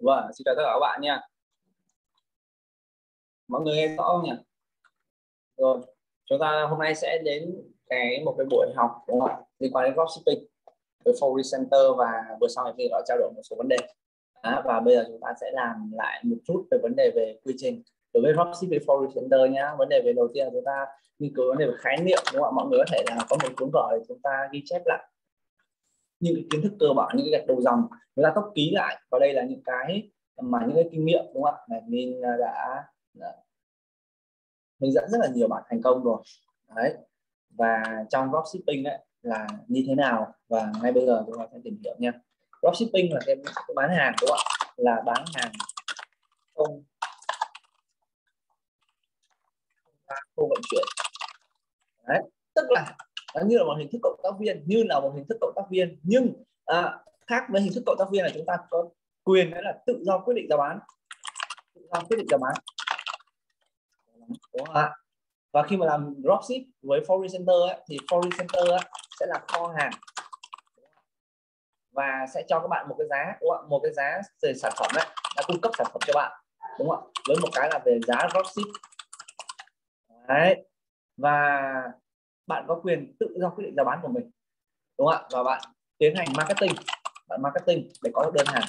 Vâng, xin chào tất cả các bạn nha. Mọi người nghe rõ không nhỉ? Rồi, chúng ta hôm nay sẽ đến cái một cái buổi học đúng không? Liên quan đến dropshipping với Forex Center và vừa sau này thì đã trao đổi một số vấn đề. À, và bây giờ chúng ta sẽ làm lại một chút về vấn đề về quy trình đối với dropshipping Forex Center nhá. Vấn đề về đầu tiên là chúng ta nghiên cứu vấn đề về khái niệm đúng không ạ? Mọi người có thể là có một cuốn vở để chúng ta ghi chép lại những cái kiến thức cơ bản những cái gạch đầu dòng chúng ta tốc ký lại. Và đây là những cái mà những cái kinh nghiệm đúng không ạ? Mình đã, đã hướng dẫn rất là nhiều bạn thành công rồi. Đấy. Và trong dropshipping đấy là như thế nào? Và ngay bây giờ chúng ta sẽ tìm hiểu nha. Dropshipping là cái, cái bán hàng đúng không ạ? Là bán hàng không không vận chuyển. Đấy. Tức là nó như là một hình thức cộng tác viên như là một hình thức cộng tác viên. Nhưng à, khác với hình thức cộng tác viên là chúng ta có quyền đấy là tự do quyết định giá bán. Tự do quyết định giá bán. Đúng không ạ? Và khi mà làm dropship với foreign center ấy, thì foreign center ấy, sẽ là kho hàng. Và sẽ cho các bạn một cái giá đúng không? một cái giá về sản phẩm đấy đã cung cấp sản phẩm cho bạn đúng không ạ? Với một cái là về giá dropship. Đấy. Và bạn có quyền tự do quyết định giá bán của mình đúng không ạ và bạn tiến hành marketing bạn marketing để có được đơn hàng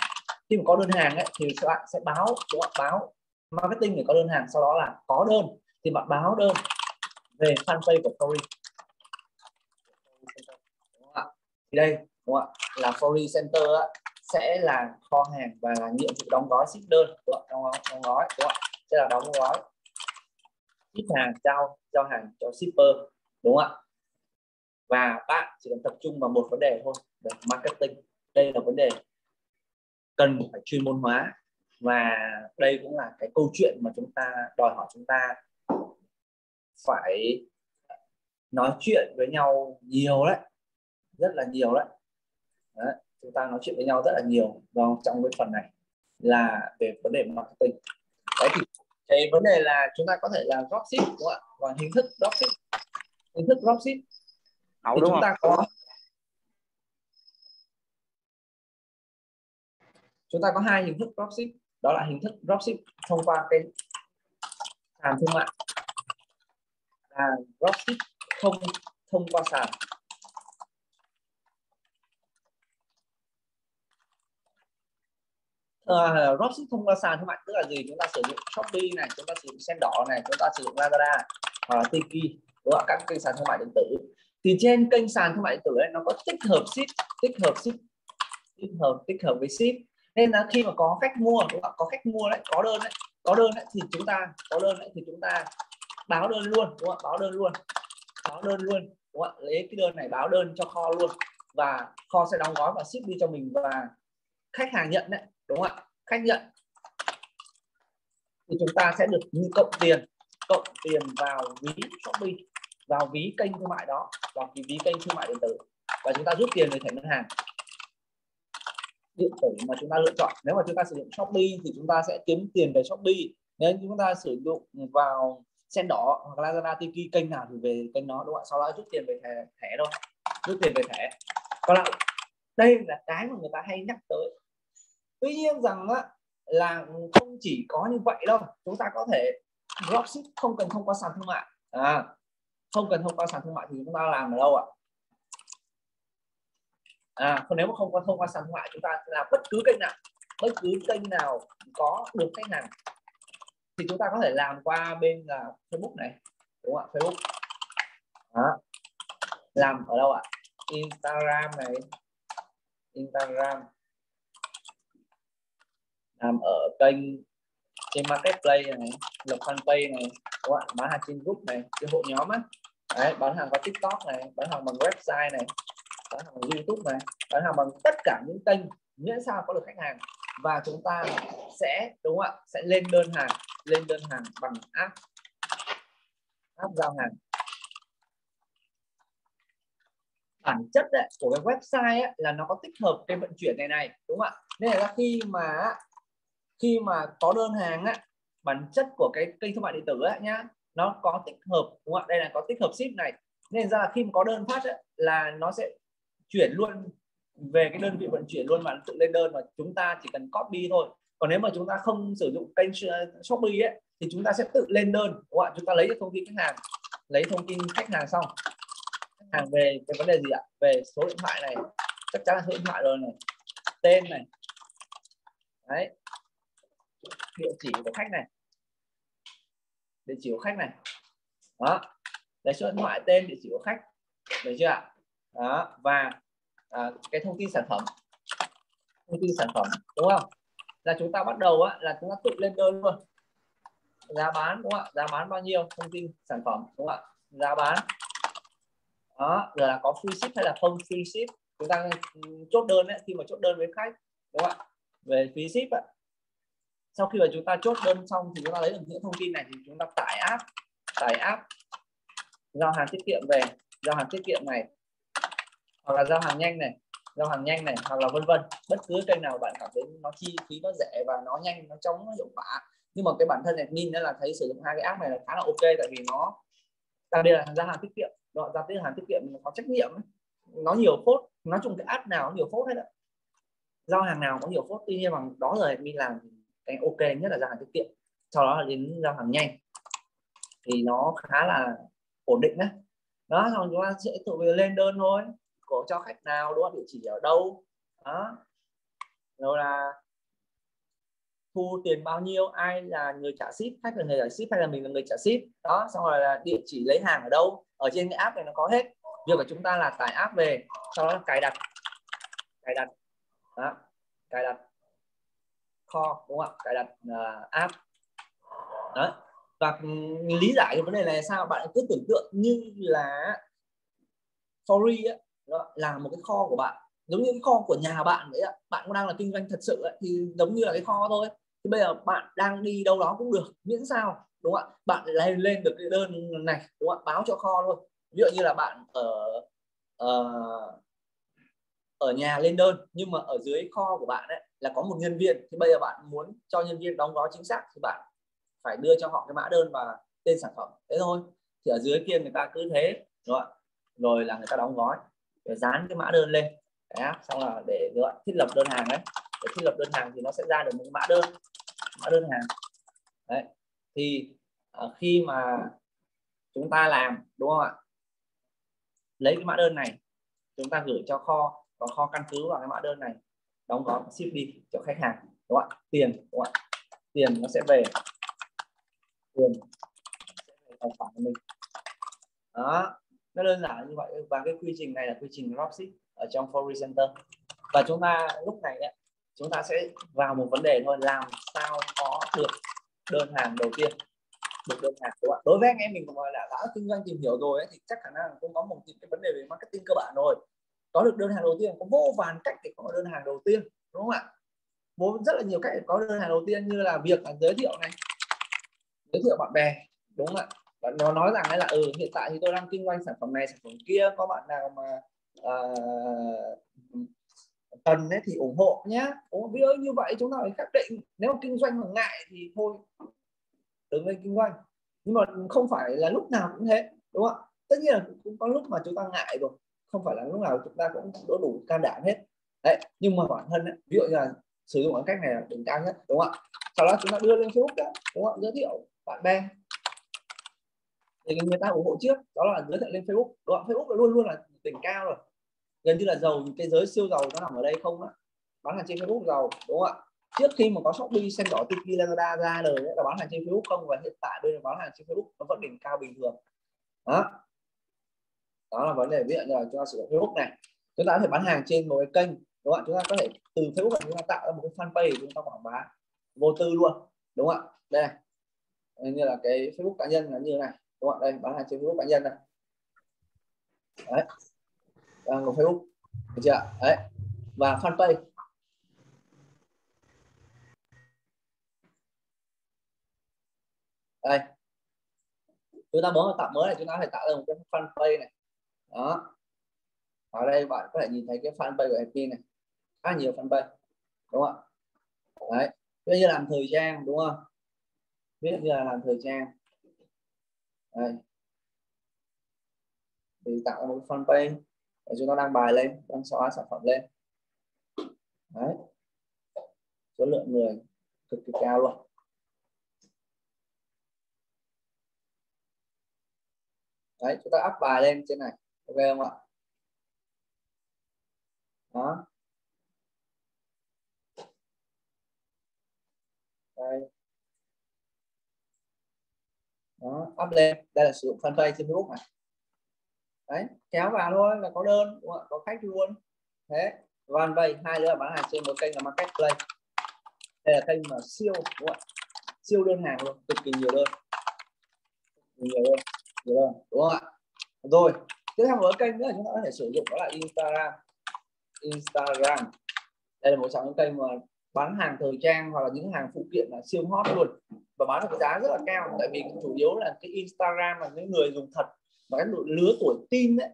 khi mà có đơn hàng ấy, thì các bạn sẽ báo đúng không? báo marketing để có đơn hàng sau đó là có đơn thì bạn báo đơn về fanpage của Story thì đây đúng không ạ là Story Center ấy, sẽ là kho hàng và là nhiệm vụ đóng gói ship đơn đúng không? đóng, đóng gói đúng không? sẽ là đóng gói ship hàng giao giao hàng cho shipper đúng không ạ? Và bạn chỉ cần tập trung vào một vấn đề thôi là marketing. Đây là vấn đề cần phải chuyên môn hóa. Và đây cũng là cái câu chuyện mà chúng ta đòi hỏi chúng ta phải nói chuyện với nhau nhiều đấy rất là nhiều đấy, đấy. chúng ta nói chuyện với nhau rất là nhiều vào trong cái phần này là về vấn đề marketing. Đấy thì cái vấn đề là chúng ta có thể là dropship đúng không ạ? Và hình thức dropship hình thức dropship Ảo, thì đúng chúng không? ta có chúng ta có hai hình thức dropship đó là hình thức dropship thông qua cái sàn thương mại. Là dropship không thông qua sàn. Uh, dropship thông qua sàn thương mại tức là gì? Chúng ta sử dụng shopee này chúng ta sử dụng sen đỏ này chúng ta sử dụng lazada hoặc là tiki đúng không? các kênh sàn thương mại điện tử thì trên kênh sàn thương mại điện tử ấy, nó có tích hợp ship tích hợp ship tích hợp tích hợp với ship nên là khi mà có khách mua đúng không? có khách mua đấy có đơn đấy có đơn đấy thì chúng ta có đơn đấy thì chúng ta báo đơn luôn đúng không? báo đơn luôn báo đơn luôn đúng không? lấy cái đơn này báo đơn cho kho luôn và kho sẽ đóng gói và ship đi cho mình và khách hàng nhận đấy đúng không ạ khách nhận thì chúng ta sẽ được cộng tiền cộng tiền vào ví shopee vào ví kênh thương mại đó vào cái ví kênh thương mại điện tử. Và chúng ta rút tiền về thẻ ngân hàng. Điện tử mà chúng ta lựa chọn. Nếu mà chúng ta sử dụng shopee thì chúng ta sẽ kiếm tiền về shopee. Nếu chúng ta sử dụng vào sen đỏ hoặc lazada tiki kênh nào thì về kênh đó đúng không ạ? Sau đó rút tiền về thẻ, thẻ thôi. Rút tiền về thẻ. Còn lại đây là cái mà người ta hay nhắc tới. Tuy nhiên rằng á, là không chỉ có như vậy đâu. Chúng ta có thể dropship không cần thông qua sàn thương mại. À, không cần thông qua sàn thương mại thì chúng ta làm ở đâu ạ? À còn nếu mà không có thông qua sàn thương mại, chúng ta làm bất cứ kênh nào, bất cứ kênh nào có được khách hàng thì chúng ta có thể làm qua bên là Facebook này, đúng không ạ? Facebook. Đó. làm ở đâu ạ? Instagram này. Instagram. Làm ở kênh trên marketplace này lập fanpage này đúng không bán hàng trên group này cái hội nhóm á. Đấy, bán hàng qua tiktok này bán hàng bằng website này bán hàng bằng youtube này bán hàng bằng tất cả những kênh miễn sao có được khách hàng. Và chúng ta sẽ đúng không ạ? Sẽ lên đơn hàng lên đơn hàng bằng app app giao hàng. Bản chất đấy, của cái website ấy, là nó có tích hợp cái vận chuyển này này đúng không ạ? Nên là khi mà khi mà có đơn hàng á bản chất của cái kênh thương mại điện tử ấy nhá nó có tích hợp đúng không ạ? Đây là có tích hợp ship này. Nên ra là khi mà có đơn phát ấy, là nó sẽ chuyển luôn về cái đơn vị vận chuyển luôn mà tự lên đơn và chúng ta chỉ cần copy thôi. Còn nếu mà chúng ta không sử dụng kênh shopee ấy, thì chúng ta sẽ tự lên đơn đúng không ạ? Chúng ta lấy được thông tin khách hàng lấy thông tin khách hàng xong. Khách hàng về cái vấn đề gì ạ? Về số điện thoại này. Chắc chắn là số điện thoại rồi này. Tên này. Đấy địa chỉ của khách này. Địa chỉ của khách này. Đó. Lấy số điện thoại tên địa chỉ của khách. Được chưa ạ? Đó. Và à, cái thông tin sản phẩm. Thông tin sản phẩm đúng không? Là chúng ta bắt đầu á, là chúng ta tự lên đơn luôn. Giá bán đúng không ạ? Giá bán bao nhiêu? Thông tin sản phẩm đúng không ạ? Giá bán. Đó. Rồi là có free ship hay là không free ship? Chúng ta chốt đơn ấy, khi mà chốt đơn với khách đúng không ạ? Về phí ship ạ sau khi mà chúng ta chốt đơn xong thì chúng ta lấy được những thông tin này thì chúng ta tải app tải app giao hàng tiết kiệm về, giao hàng tiết kiệm này, hoặc là giao hàng nhanh này, giao hàng nhanh này, hoặc là vân vân. Bất cứ kênh nào bạn cảm thấy nó chi phí nó rẻ và nó nhanh, nó chóng, nó hiệu quả. Nhưng mà cái bản thân admin đó là thấy sử dụng hai cái app này là khá là ok tại vì nó, đặc biệt là giao hàng tiết kiệm đó giao hàng tiết kiệm nó có trách nhiệm nó nhiều phốt, nói chung cái app nào nó nhiều phốt hết á. Giao hàng nào có nhiều phốt, tuy nhiên bằng đó rồi admin làm cái ok nhất là giao hàng tiết kiệm, sau đó là đến giao hàng nhanh. Thì nó khá là ổn định đấy đó, xong chúng ta sẽ tự lên đơn thôi. Có cho khách nào, đúng không? Địa chỉ ở đâu? Đó. Rồi là thu tiền bao nhiêu, ai là người trả ship, khách là người trả ship, hay là mình là người trả ship. Đó, xong rồi là địa chỉ lấy hàng ở đâu. Ở trên cái app này nó có hết. Việc của chúng ta là tải app về, sau đó cài đặt. Cài đặt. Đó, cài đặt kho đúng không ạ? Cài đặt uh, app. Đấy. Và lý giải cái vấn đề này sao? Bạn cứ tưởng tượng như là Fori đó là một cái kho của bạn. Giống như cái kho của nhà bạn vậy ạ bạn cũng đang là kinh doanh thật sự ấy, thì giống như là cái kho thôi. Thì bây giờ bạn đang đi đâu đó cũng được miễn sao đúng không ạ? Bạn lên lên được cái đơn này đúng không ạ? Báo cho kho luôn. Ví dụ như là bạn ở uh, ở nhà lên đơn nhưng mà ở dưới kho của bạn ấy là có một nhân viên thì bây giờ bạn muốn cho nhân viên đóng gói chính xác thì bạn phải đưa cho họ cái mã đơn và tên sản phẩm. Thế thôi. Thì ở dưới kia người ta cứ thế đúng không? rồi là người ta đóng gói rồi dán cái mã đơn lên. Đấy, xong là để gọi thiết lập đơn hàng đấy. Để thiết lập đơn hàng thì nó sẽ ra được một mã đơn mã đơn hàng. Đấy. Thì à, khi mà chúng ta làm đúng không ạ? Lấy cái mã đơn này chúng ta gửi cho kho và kho căn cứ vào cái mã đơn này đóng gói ship đi cho khách hàng đúng không ạ? Tiền đúng không ạ? Tiền nó sẽ về. Tiền sẽ về tài khoản của mình. Đó nó đơn giản như vậy. Và cái quy trình này là quy trình dropship ở trong forex Center. Và chúng ta lúc này ấy, chúng ta sẽ vào một vấn đề thôi làm sao có được đơn hàng đầu tiên. Được đơn hàng đúng không? đối với anh em mình gọi là đã kinh doanh tìm hiểu rồi ấy, thì chắc khả năng cũng có một cái vấn đề về marketing cơ bản rồi có được đơn hàng đầu tiên có vô vàn cách để có đơn hàng đầu tiên đúng không ạ? Vô rất là nhiều cách để có đơn hàng đầu tiên như là việc là giới thiệu này giới thiệu bạn bè đúng không ạ? Và nó nói rằng là ừ hiện tại thì tôi đang kinh doanh sản phẩm này sản phẩm kia có bạn nào mà uh, cần ấy thì ủng hộ nhé ví dụ như vậy chúng ta phải xác định nếu kinh doanh mà ngại thì thôi đừng lên kinh doanh. Nhưng mà không phải là lúc nào cũng thế đúng không ạ? Tất nhiên là cũng có lúc mà chúng ta ngại rồi không phải là lúc nào chúng ta cũng đủ đủ can đảm hết. Đấy nhưng mà bản thân ấy, ví dụ như là sử dụng cái cách này là đỉnh cao nhất đúng không ạ? Sau đó chúng ta đưa lên facebook đó đúng không ạ? Giới thiệu bạn bè. Thì người ta ủng hộ trước đó là giới thiệu lên facebook. Đúng không? facebook là luôn luôn là đỉnh cao rồi. Gần như là giàu cái giới siêu giàu nó nằm ở đây không á. Bán hàng trên facebook giàu đúng không ạ? Trước khi mà có shopee sen đỏ tiki lazada ra đời là bán hàng trên facebook không? Và hiện tại bây giờ bán hàng trên facebook nó vẫn đỉnh cao bình thường. Đó đó là vấn đề ví dụ như là chúng ta sử dụng facebook này. Chúng ta có thể bán hàng trên một cái kênh, đúng không ạ? Chúng ta có thể từ facebook chúng ta tạo ra một cái fanpage để chúng ta quảng bá vô tư luôn, đúng không ạ? Đây như là cái facebook cá nhân là như này, đúng không ạ? Đây, bán hàng trên facebook cá nhân này. Đấy. Đang có facebook, được chưa đấy. Và fanpage. Đây. Chúng ta bấm vào tạo mới này, chúng ta phải tạo ra một cái fanpage này đó. Ở đây bạn có thể nhìn thấy cái fanpage của FP này. Khá nhiều fanpage, đúng không ạ? Đấy. Ví như làm thời trang, đúng không? Ví dụ như là làm thời trang. Đây. Thì tạo một fanpage để chúng ta đăng bài lên, đăng xóa sản phẩm lên. Đấy. Số lượng người cực kỳ cao luôn. Đấy, chúng ta áp bài lên trên này ok không ạ? Đó. Đây. Đó, up lên. Đây là sử dụng fanpage trên facebook này. Đấy, kéo vào thôi là có đơn có khách luôn. Thế, fanpage hai nữa là bán hàng trên một kênh là marketplace. Đây là kênh mà siêu, đúng không? siêu đơn hàng luôn, cực kỳ nhiều đơn. Nhiều đơn nhiều đơn, đúng không ạ? Rồi tiếp theo một kênh nữa chúng ta có thể sử dụng đó là instagram. Instagram. Đây là một trong những kênh mà bán hàng thời trang hoặc là những hàng phụ kiện là siêu hot luôn. Và bán được cái giá rất là cao tại vì chủ yếu là cái Instagram là những người dùng thật và cái lứa tuổi tin đấy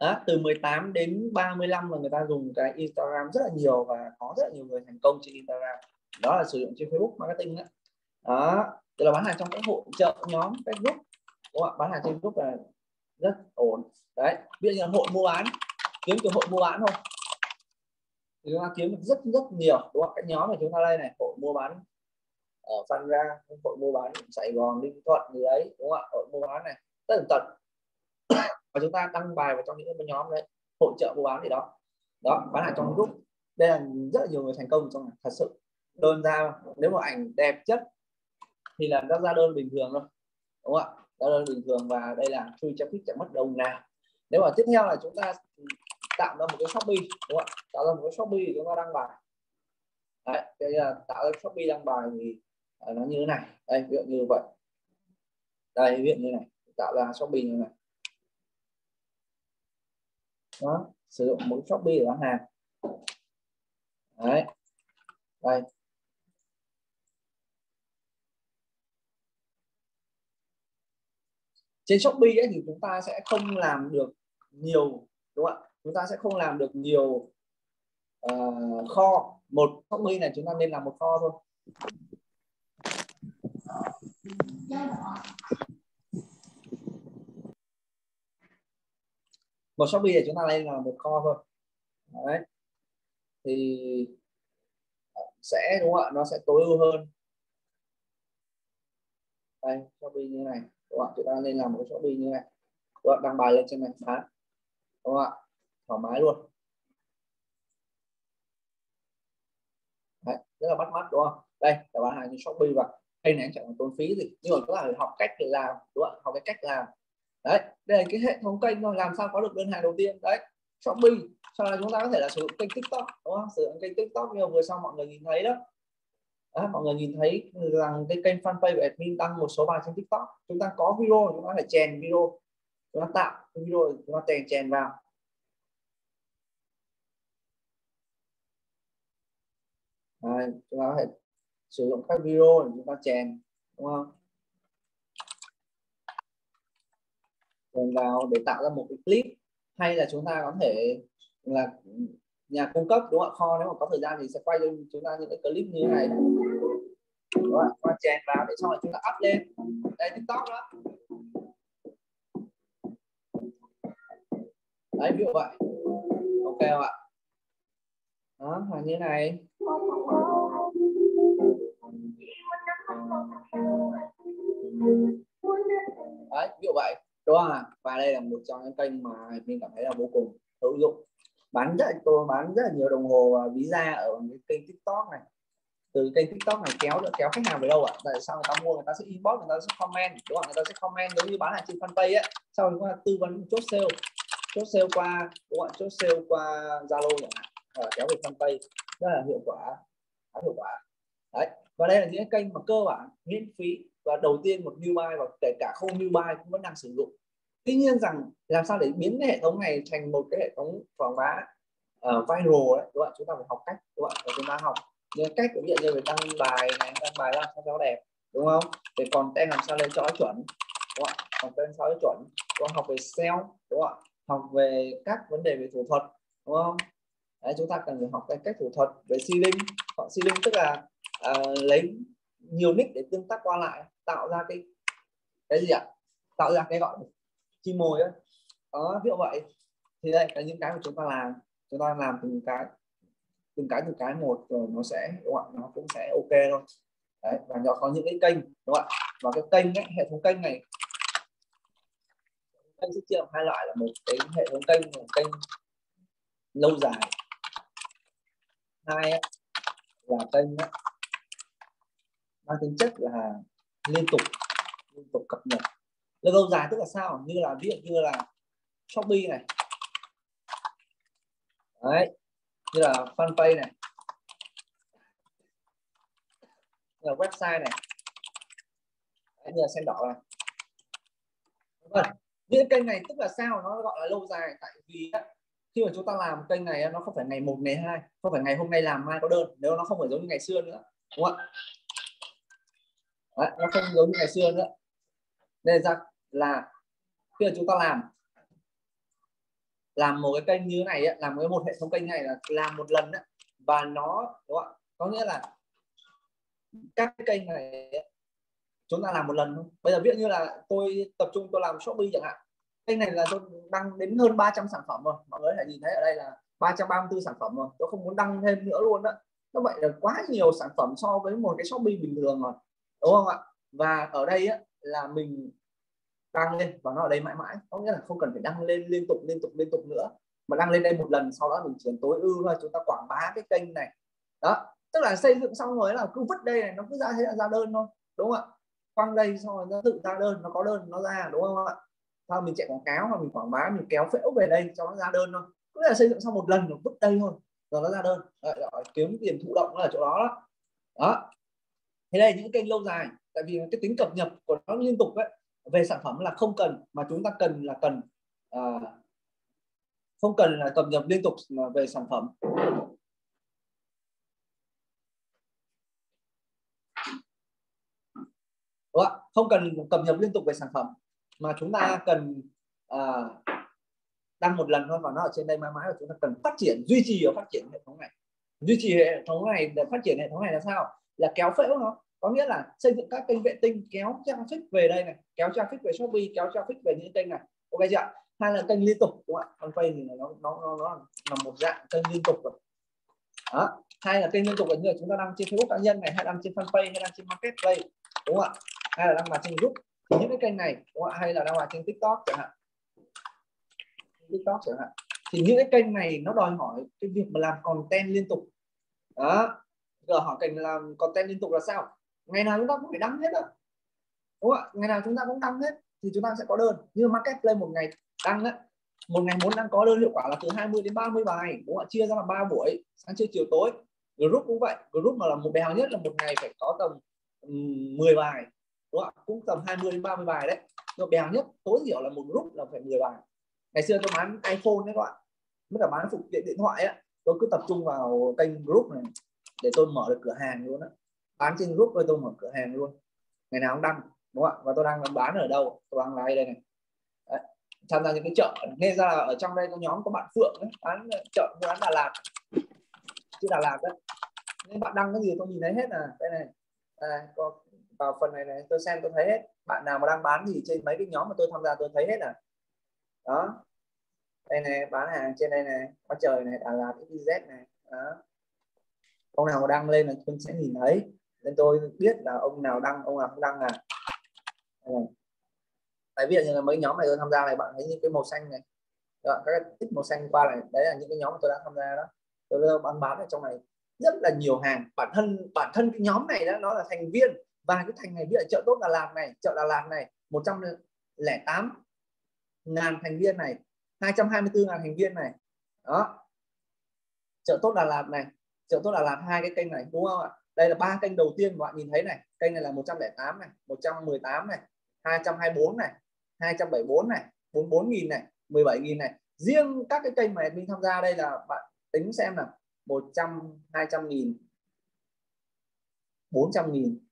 À, từ 18 đến 35 là người ta dùng cái Instagram rất là nhiều và có rất là nhiều người thành công trên Instagram. Đó là sử dụng trên Facebook marketing đó, đó tức là bán hàng trong các hội trợ nhóm các group đúng không? bán hàng trên group là rất ổn. Đấy, ví dụ như là hội mua bán. Kiếm từ hội mua bán thôi thì chúng ta kiếm được rất rất nhiều. Đúng không? Cái nhóm này chúng ta đây này, hội mua bán ở Phan Rang, hội mua bán Sài Gòn, Ninh Thuận, gì đấy, đúng không ạ? Hội mua bán này tất tần tật và chúng ta đăng bài vào trong những cái nhóm đấy, hội trợ mua bán gì đó. Đó, bán hàng trong group. Đây là rất là nhiều người thành công trong này, thật sự. Đơn ra, nếu mà ảnh đẹp chất, thì là nó ra đơn bình thường thôi. Đúng không ạ? Đau đơn bình thường và đây là free traffic chẳng mất đồng nào. Nếu mà tiếp theo là chúng ta tạo ra một cái shopee, đúng không ạ? Tạo ra một cái shopee thì chúng ta đăng bài. Đấy bây giờ tạo ra shopee đăng bài thì à, nó như thế này. Đây, ví dụ như vậy. Đây, ví dụ như này. Tạo ra shopee như này. Đó, sử dụng một shopee để bán hàng. Đấy. Đây. Trên shopee ấy thì chúng ta sẽ không làm được nhiều đúng không ạ? Chúng ta sẽ không làm được nhiều uh, kho. Một shopee này chúng ta nên làm một kho thôi. Một shopee này chúng ta nên làm một kho thôi. Đấy. Thì sẽ đúng không ạ? Nó sẽ tối ưu hơn. Đây shopee như này đúng không chúng ta nên làm một cái shopee như này. Đúng không? đăng bài lên trên này bán đúng không ạ? Thoải mái luôn. Đấy, rất là bắt mắt đúng không? Đây là bán hàng trên shopee và đây này chẳng tốn phí gì? Nhưng mà chúng ta phải học cách để làm đúng không học cái cách làm. Đấy đây là cái hệ thống kênh làm sao có được đơn hàng đầu tiên? Đấy shopee. Sau đó chúng ta có thể là sử dụng kênh tiktok đúng không? Sử dụng kênh tiktok như vừa sau mọi người nhìn thấy đó à, mọi người nhìn thấy rằng cái kênh fanpage của admin đăng một số bài trên tiktok. Chúng ta có video chúng ta phải chèn video. Chúng ta tạo cái video chúng ta chèn chèn vào. Đấy, chúng ta có thể sử dụng các video để chúng ta chèn đúng không? Chèn vào để tạo ra một cái clip hay là chúng ta có thể là nhà cung cấp, đúng không ạ? Kho, nếu mà có thời gian thì sẽ quay cho chúng ta những cái clip như thế này. Đúng không? qua chèn vào để xong rồi chúng ta up lên. Đây, tiktok đó. Đấy, ví dụ vậy. Ok không ạ? Đó, là như này. Đấy, ví dụ vậy. Đúng không ạ? Và đây là một trong những kênh mà mình cảm thấy là vô cùng hữu dụng bán rất tôi bán rất là nhiều đồng hồ và ví da ở cái kênh tiktok này. Từ kênh tiktok này kéo kéo khách hàng về đâu ạ? Tại sao người ta mua, người ta sẽ inbox, người ta sẽ comment, đúng không? Người ta sẽ comment giống như bán hàng trên fanpage ấy sau đó ta tư vấn chốt sale. Chốt sale qua, đúng không chốt sale qua zalo chẳng hạn. Hoặc kéo về fanpage. Rất là hiệu quả. Rất hiệu quả. Đấy. Và đây là những kênh mà cơ bản miễn phí. Và đầu tiên một new buy và kể cả không new buy cũng vẫn đang sử dụng tuy nhiên rằng làm sao để biến cái hệ thống này thành một cái hệ thống quảng bá uh, viral đấy đúng không? chúng ta phải học cách đúng không? và chúng ta học. Những cách cũng như về đăng bài này đăng bài làm sao cho đẹp đúng không? Để content làm sao lên cho nó chuẩn đúng không content sao cho chuẩn. Đúng không? học về SEO đúng không học về các vấn đề về thủ thuật đúng không? Đấy, chúng ta cần phải học cái cách thủ thuật về seeding họ seeding tức là uh, lấy nhiều nick để tương tác qua lại tạo ra cái cái gì ạ? Tạo ra cái gọi chim mồi ấy đó ví dụ vậy. Thì đây là những cái mà chúng ta làm. Chúng ta làm từng cái từng cái từng cái một rồi nó sẽ đúng không? nó cũng sẽ ok thôi. Đấy, và nó có những cái kênh đúng không ạ? Và cái kênh ấy, hệ thống kênh này kênh sẽ chia làm hai loại là một cái hệ thống kênh một kênh lâu dài. Hai ấy, là kênh ấy, mang tính chất là liên tục liên tục cập nhật lâu dài tức là sao? Như là ví dụ như là shopee này. Đấy như là fanpage này. Như là website này. Đấy, như là sen đỏ này. Vâng những kênh này tức là sao? Nó gọi là lâu dài tại vì khi mà chúng ta làm kênh này nó không phải ngày một ngày hai không phải ngày hôm nay làm mai có đơn nếu nó không phải giống như ngày xưa nữa đúng không ạ? Đấy, nó không giống như ngày xưa nữa. Nên ra là khi mà chúng ta làm làm một cái kênh như thế này ấy, làm cái một hệ thống kênh này là làm một lần ấy, và nó đúng không? có nghĩa là các cái kênh này ấy, chúng ta làm một lần thôi. Bây giờ ví dụ như là tôi tập trung tôi làm shopee chẳng hạn kênh này là tôi đăng đến hơn 300 sản phẩm rồi. Mọi người hãy thể nhìn thấy ở đây là 334 sản phẩm rồi. Tôi không muốn đăng thêm nữa luôn đó nó vậy là quá nhiều sản phẩm so với một cái shopee bình thường rồi đúng không ạ? Và ở đây á, là mình đăng lên và nó ở đây mãi mãi. Có nghĩa là không cần phải đăng lên liên tục liên tục liên tục nữa mà đăng lên đây một lần sau đó mình chuyển tối ưu thôi chúng ta quảng bá cái kênh này. Đó tức là xây dựng xong rồi là cứ vứt đây này nó cứ ra thế là ra đơn thôi đúng không ạ? Quăng đây xong rồi nó tự ra đơn nó có đơn nó ra đúng không ạ? Sau mình chạy quảng cáo và mình quảng bá mình kéo phễu về đây cho nó ra đơn thôi. Cứ là xây dựng xong một lần nó vứt đây thôi rồi nó ra đơn. Rồi, rồi, kiếm tiền thụ động ở chỗ đó đó. Đó. Thế đây những kênh lâu dài tại vì cái tính cập nhật của nó liên tục ấy về sản phẩm là không cần mà chúng ta cần là cần à, không cần là cập nhật liên tục về sản phẩm. Đúng không? không cần cập nhật liên tục về sản phẩm mà chúng ta cần à, đăng một lần thôi và nó ở trên đây mãi mãi và chúng ta cần phát triển duy trì và phát triển hệ thống này. Duy trì hệ thống này để phát triển hệ thống này là sao? Là kéo phễu nó có nghĩa là xây dựng các kênh vệ tinh kéo traffic về đây này kéo traffic về shopee kéo traffic về những kênh này. Ok chưa hay là kênh liên tục đúng không ạ? Fanpage thì nó nó nó, nó là một dạng kênh liên tục rồi. Đó. Hay là kênh liên tục là như là chúng ta đăng trên facebook cá nhân này hay đăng trên fanpage hay đăng trên marketplace đúng không ạ? Hay là đăng vào trên group. Thì những cái kênh này đúng không ạ? Hay là đăng vào trên tiktok chẳng hạn. Tiktok chẳng hạn. Thì những cái kênh này nó đòi hỏi cái việc mà làm content liên tục. Đó. Giờ hỏi kênh làm content liên tục là sao? Ngày nào chúng ta cũng phải đăng hết đó. Đúng không ạ? Ngày nào chúng ta cũng đăng hết thì chúng ta sẽ có đơn. Như marketplace một ngày đăng á, một ngày muốn đăng có đơn hiệu quả là từ 20 đến 30 bài. Đúng không ạ? Chia ra làm ba buổi, sáng, trưa, chiều, tối. Group cũng vậy. Group mà là một bèo nhất là một ngày phải có tầm 10 bài. Đúng không ạ? Cũng tầm 20 đến 30 bài đấy. Nó bèo nhất tối thiểu là một group là phải 10 bài. Ngày xưa tôi bán iPhone đấy các bạn. Mới cả bán phụ kiện điện thoại á, tôi cứ tập trung vào kênh group này để tôi mở được cửa hàng luôn á bán trên group với tôi mở cửa hàng luôn. Ngày nào cũng đăng đúng không ạ? Và tôi đang bán ở đâu? Tôi đang live đây này. Đấy. tham gia những cái chợ. Nên ra là ở trong đây có nhóm có bạn phượng ấy, bán chợ bán đà lạt. Chứ đà lạt đấy. Nên bạn đăng cái gì tôi nhìn thấy hết à. Đây này. À, có vào phần này này tôi xem tôi thấy hết. Bạn nào mà đang bán gì trên mấy cái nhóm mà tôi tham gia tôi thấy hết à. Đó. Đây này bán hàng trên đây này. Có trời này đà lạt xyz này. Đó. Ông nào mà đăng lên là tôi sẽ nhìn thấy nên tôi biết là ông nào đăng, ông nào không đăng à tại vì là mấy nhóm này tôi tham gia này, bạn thấy những cái màu xanh này. Các cái tích màu xanh qua này, đấy là những cái nhóm mà tôi đã tham gia đó. Tôi bán bán ở trong này rất là nhiều hàng. Bản thân bản thân cái nhóm này đó, nó là thành viên. Và cái thành này ví dụ chợ tốt Đà Lạt này, chợ Đà Lạt này 108 ngàn thành viên này 224 ngàn thành viên này. Đó. Chợ tốt Đà Lạt này. Chợ tốt Đà Lạt hai cái kênh này, đúng không ạ? Đây là ba kênh đầu tiên bạn nhìn thấy này. Kênh này là 108 này 118 này 224 này 274 này 44.000 này 17.000 này. Riêng các cái kênh mà mình tham gia đây là bạn tính xem là 100 200 nghìn 400 nghìn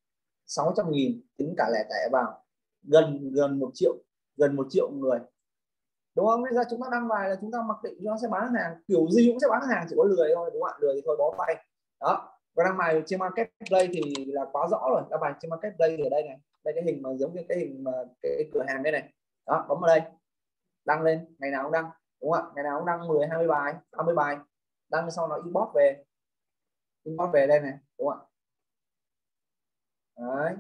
600 nghìn, tính cả lẻ tẻ vào. Gần gần một triệu, gần một triệu người. Đúng không? Bây giờ chúng ta đăng bài là chúng ta mặc định nó sẽ bán hàng. Kiểu gì cũng sẽ bán hàng, chỉ có lười thôi, đúng không ạ? Lười thì thôi, bó tay. Đó còn đăng bài trên marketplace thì là quá rõ rồi. Đăng bài trên marketplace ở đây này. Đây cái hình mà giống như cái hình mà cái cửa hàng đây này. Đó, bấm vào đây. Đăng lên. Ngày nào cũng đăng. Đúng không ạ? Ngày nào cũng đăng 10 20 bài 30 bài. Đăng sau nó inbox về. Inbox về đây này. Đúng không ạ? Đấy.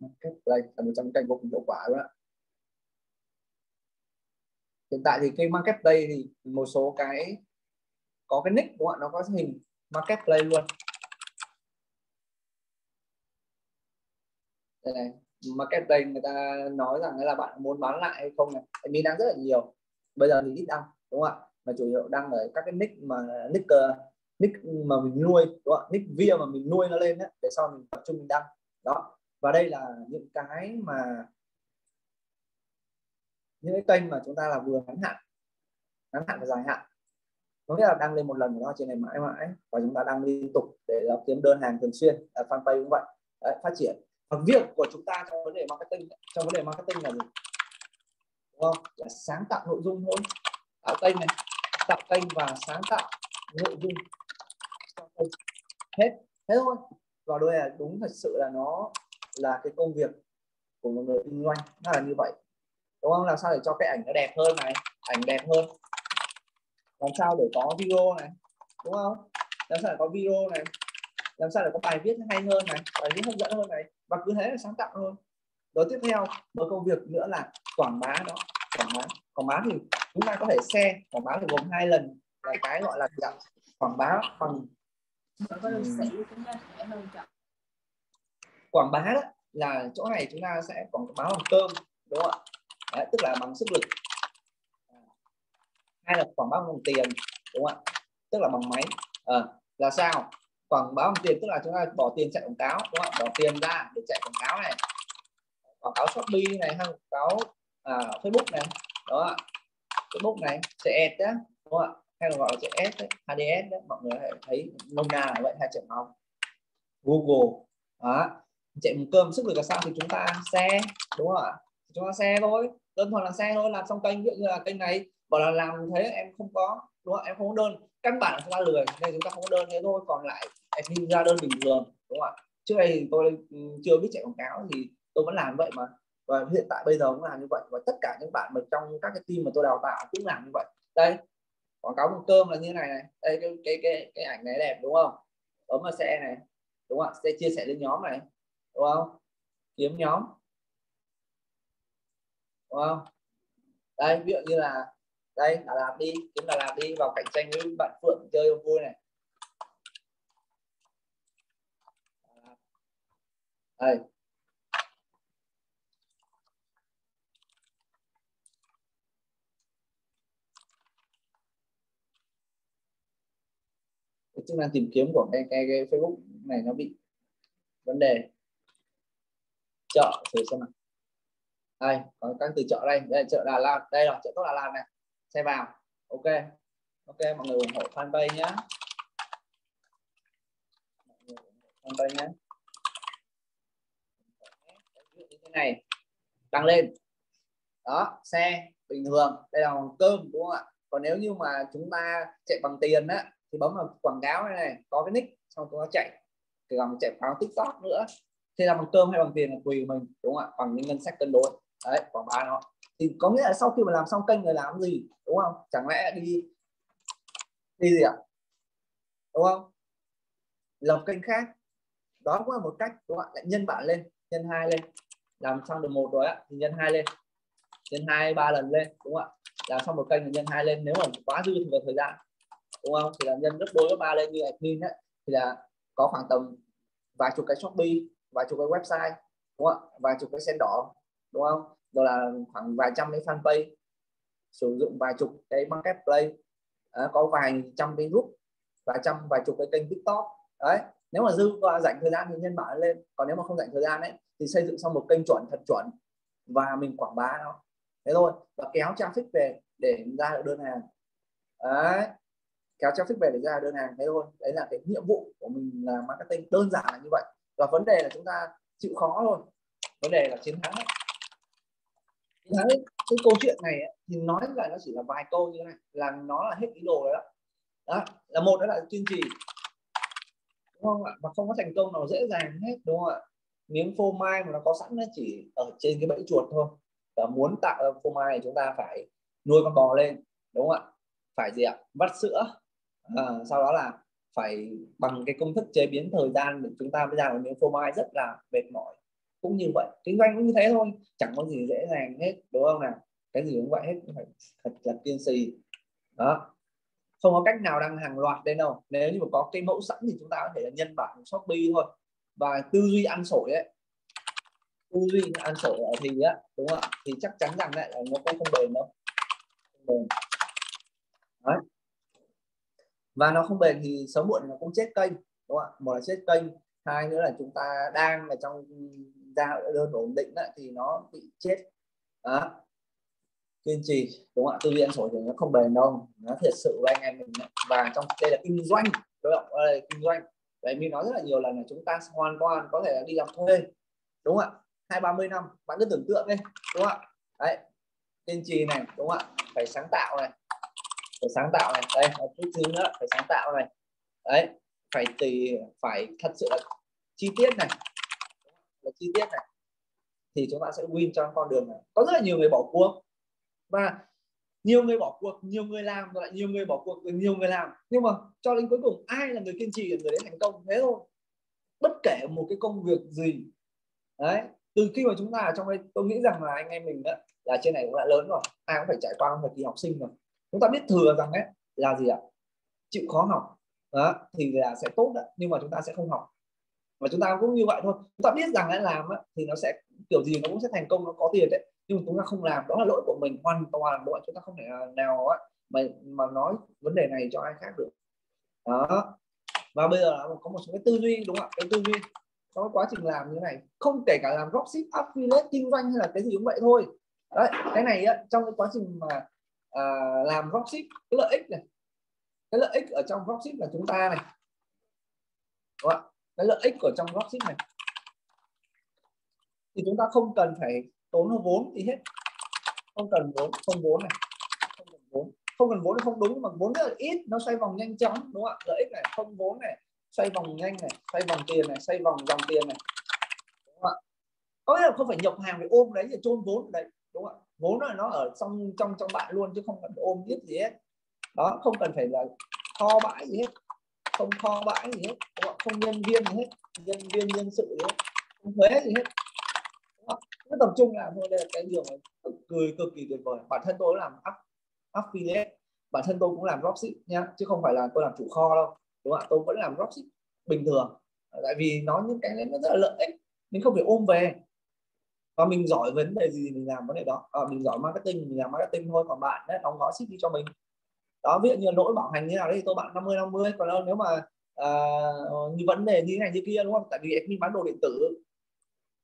Marketplace là một trong kênh vô cùng hiệu quả đó hiện tại thì cái marketplace thì một số cái có cái nick của bạn nó có hình marketplace luôn. Đây này marketplace người ta nói rằng là bạn muốn bán lại hay không này. Mình đang rất là nhiều. Bây giờ thì ít đăng đúng không ạ? Mà chủ yếu đăng ở các cái nick mà nick uh, nick mà mình nuôi đúng không? nick via mà mình nuôi nó lên đấy để sau mình tập trung mình đăng. Đó. Và đây là những cái mà những cái kênh mà chúng ta là vừa ngắn hạn ngắn hạn và dài hạn. Có nghĩa là đăng lên một lần nó trên này mãi mãi và chúng ta đăng liên tục để nó kiếm đơn hàng thường xuyên ở fanpage cũng vậy. Đấy, phát triển. Và việc của chúng ta trong vấn đề marketing trong vấn đề marketing là gì? Đúng không? Là sáng tạo nội dung thôi. Tạo kênh này tạo kênh và sáng tạo nội dung. Hết thế thôi. Và đây là đúng thật sự là nó là cái công việc của một người kinh doanh nó là như vậy đúng không? Làm sao để cho cái ảnh nó đẹp hơn này? Ảnh đẹp hơn. Làm sao để có video này? Đúng không? Làm sao để có video này? Làm sao để có bài viết hay hơn này? Bài viết hấp dẫn hơn này? Và cứ thế là sáng tạo thôi rồi tiếp theo một công việc nữa là quảng bá đó. Quảng bá. Quảng bá thì chúng ta có thể xe quảng bá thì gồm hai lần. Là cái gọi là quảng bá bằng quảng bá đó là chỗ này chúng ta sẽ quảng bá bằng cơm đúng không ạ Đấy, tức là bằng sức lực. Hay là quảng bá bằng tiền đúng không ạ? Tức là bằng máy. À, là sao? Quảng bá bằng tiền? Tức là chúng ta bỏ tiền chạy quảng cáo đúng không ạ? Bỏ tiền ra để chạy quảng cáo này. Quảng cáo shopee này hay quảng cáo à, facebook này. Đó facebook này CS đó đúng không ạ? Hay là gọi là CS đấy, HDS đấy. Mọi người thấy nôm na là vậy hai trường học Google. Đó chạy một cơm sức lực là sao? Thì chúng ta xe đúng không ạ? Chúng ta xe thôi đơn thuần là xe thôi làm xong kênh ví dụ như là kênh này bảo là làm thế em không có đúng không em không có đơn căn bản là không ta lười nên chúng ta không có đơn thế thôi còn lại em ra đơn bình thường đúng không ạ? Trước đây thì tôi ừ, chưa biết chạy quảng cáo thì tôi vẫn làm vậy mà. Và hiện tại bây giờ cũng làm như vậy và tất cả những bạn mà trong các cái team mà tôi đào tạo cũng làm như vậy. Đây quảng cáo bằng cơm là như này này. Đây cái cái cái, cái ảnh này đẹp đúng không? Ấm vào xe này đúng không ạ? Sẽ chia sẻ lên nhóm này đúng không? Kiếm nhóm đúng không? Đây ví dụ như là đây Đà Lạt đi kiếm Đà Lạt đi vào cạnh tranh với bạn Phượng chơi vui này. Đây. Cái chức năng tìm kiếm của cái, cái, cái Facebook này nó bị vấn đề. Chọn thử xem nào đây có các từ chợ đây. Đây là chợ Đà Lạt. Đây là chợ tốt Đà Lạt này. Xe vào. Ok. Ok mọi người ủng hộ fanpage nhé. Fanpage nhé. Như thế này đăng lên. Đó xe bình thường. Đây là bằng cơm đúng không ạ? Còn nếu như mà chúng ta chạy bằng tiền á thì bấm vào quảng cáo này, này có cái nick xong chúng ta chạy. Thì còn chạy quảng tiktok nữa. Thì là bằng cơm hay bằng tiền là tùy mình đúng không ạ? Bằng những ngân sách cân đối đấy, quảng bá nó. Thì có nghĩa là sau khi mà làm xong kênh rồi làm gì, đúng không? Chẳng lẽ đi đi gì ạ? Đúng không? Lập kênh khác. Đó cũng là một cách các bạn lại nhân bản lên, nhân hai lên. Làm xong được một rồi á, thì nhân hai lên. Nhân hai, ba lần lên, đúng không ạ? Làm xong một kênh thì nhân hai lên. Nếu mà quá dư thì về thời gian, đúng không? Thì là nhân gấp đôi, gấp ba lên như admin ấy thì là có khoảng tầm vài chục cái shopee, vài chục cái website, đúng không ạ? Vài chục cái sen đỏ đúng không? Rồi là khoảng vài trăm cái fanpage sử dụng vài chục cái marketplace. À, có vài trăm cái group vài trăm vài chục cái kênh tiktok. Đấy nếu mà dư và dành thời gian thì nhân bản lên. Còn nếu mà không dành thời gian ấy thì xây dựng xong một kênh chuẩn thật chuẩn và mình quảng bá nó. Thế thôi và kéo traffic về để ra được đơn hàng. Đấy kéo traffic về để ra đơn hàng. Thế thôi đấy là cái nhiệm vụ của mình là marketing. Đơn giản là như vậy. Và vấn đề là chúng ta chịu khó thôi. Vấn đề là chiến thắng. ấy. Đấy, cái câu chuyện này ấy, thì nói là nó chỉ là vài câu như thế này là nó là hết ý đồ rồi đó. Đó là một đó là kiên trì đúng không ạ? Và không có thành công nào dễ dàng hết đúng không ạ? Miếng phô mai mà nó có sẵn nó chỉ ở trên cái bẫy chuột thôi. Và muốn tạo ra phô mai chúng ta phải nuôi con bò lên đúng không ạ? Phải gì ạ? Vắt sữa. À, sau đó là phải bằng cái công thức chế biến thời gian để chúng ta mới ra được miếng phô mai rất là mệt mỏi cũng như vậy, kinh doanh cũng như thế thôi. Chẳng có gì dễ dàng hết, đúng không nào? Cái gì cũng vậy hết phải thật là kiên trì. Đó. Không có cách nào đăng hàng loạt đây đâu. Nếu như mà có cái mẫu sẵn thì chúng ta có thể là nhân bản shopee thôi. Và tư duy ăn sổi ấy. Tư duy ăn sổi thì á, đúng không ạ? Thì chắc chắn rằng lại là nó cũng không bền đâu. Không bền. Đấy. và nó không bền thì sớm muộn nó cũng chết kênh, đúng không ạ? Một là chết kênh, hai nữa là chúng ta đang ở trong ra đơn ổn định đó, thì nó bị chết. Đó. Kiên trì đúng không ạ? Tư duy sổ thì nó không bền đâu. Nó thật sự với anh em mình và trong đây là kinh doanh đúng không đây là kinh doanh. Vậy mình nói rất là nhiều lần là chúng ta hoàn toàn có thể là đi làm thuê đúng không ạ? Hai ba mươi năm bạn cứ tưởng tượng đi đúng không ạ? Đấy. Kiên trì này đúng không ạ? Phải sáng tạo này. Phải sáng tạo này. Đây một chút thứ nữa phải sáng tạo này. Đấy. Phải tùy phải thật sự là chi tiết này là chi tiết này thì chúng ta sẽ win trong con đường này. Có rất là nhiều người bỏ cuộc. Và nhiều người bỏ cuộc nhiều người làm rồi lại nhiều người bỏ cuộc rồi nhiều người làm. Nhưng mà cho đến cuối cùng ai là người kiên trì là người đấy thành công? Thế thôi. Bất kể một cái công việc gì. Đấy. Từ khi mà chúng ta ở trong đây tôi nghĩ rằng là anh em mình đó, là trên này cũng đã lớn rồi. Ai cũng phải trải qua thời kỳ học sinh rồi. Chúng ta biết thừa rằng ấy là gì ạ? Chịu khó học. Đó thì là sẽ tốt đó nhưng mà chúng ta sẽ không học và chúng ta cũng như vậy thôi. Chúng ta biết rằng đã làm thì nó sẽ kiểu gì nó cũng sẽ thành công nó có tiền đấy. Nhưng mà chúng ta không làm đó là lỗi của mình hoàn toàn đúng chúng ta không thể à, nào á mà mà nói vấn đề này cho ai khác được. Đó. Và bây giờ có một số cái tư duy đúng không ạ? Cái tư duy trong quá trình làm như thế này không kể cả làm dropship affiliate kinh doanh hay là cái gì cũng vậy thôi. Đấy cái này á, trong cái quá trình mà à, làm dropship cái lợi ích này cái lợi ích ở trong dropship là chúng ta này. Đúng không? Cái lợi ích của trong dropship này. Thì chúng ta không cần phải tốn vốn gì hết. Không cần vốn, không vốn này. Không cần vốn. Không cần vốn không đúng mà vốn rất là ít. Nó xoay vòng nhanh chóng, đúng không ạ? Lợi ích này, không vốn này. Xoay vòng nhanh này, xoay vòng tiền này, xoay vòng dòng tiền này. Đúng không ạ? Có nghĩa là không phải nhập hàng để ôm đấy để chôn vốn đấy đúng không ạ? Vốn là nó ở trong trong trong bạn luôn chứ không cần ôm biết gì hết. Đó, không cần phải là kho bãi gì hết. Không kho bãi gì hết, đúng không? nhân viên gì hết nhân viên nhân sự hết không thuế gì hết. Cứ tập trung làm thôi đây là cái điều mà cực kỳ cực kỳ tuyệt vời. Bản thân tôi làm affiliate bản thân tôi cũng làm dropship nhá chứ không phải là tôi làm chủ kho đâu đúng không ạ? Tôi vẫn làm dropship bình thường. Tại vì nó những cái đấy nó rất là lợi ích mình không phải ôm về. Và mình giỏi vấn đề gì mình làm vấn đề đó. À, mình giỏi marketing mình làm marketing thôi còn bạn đấy đóng gói ship đi cho mình. Đó ví dụ như lỗi bảo hành như nào đấy thì tôi bạn 50 50 còn nếu mà uh, như vấn đề như thế này như kia đúng không? Tại vì em bán đồ điện tử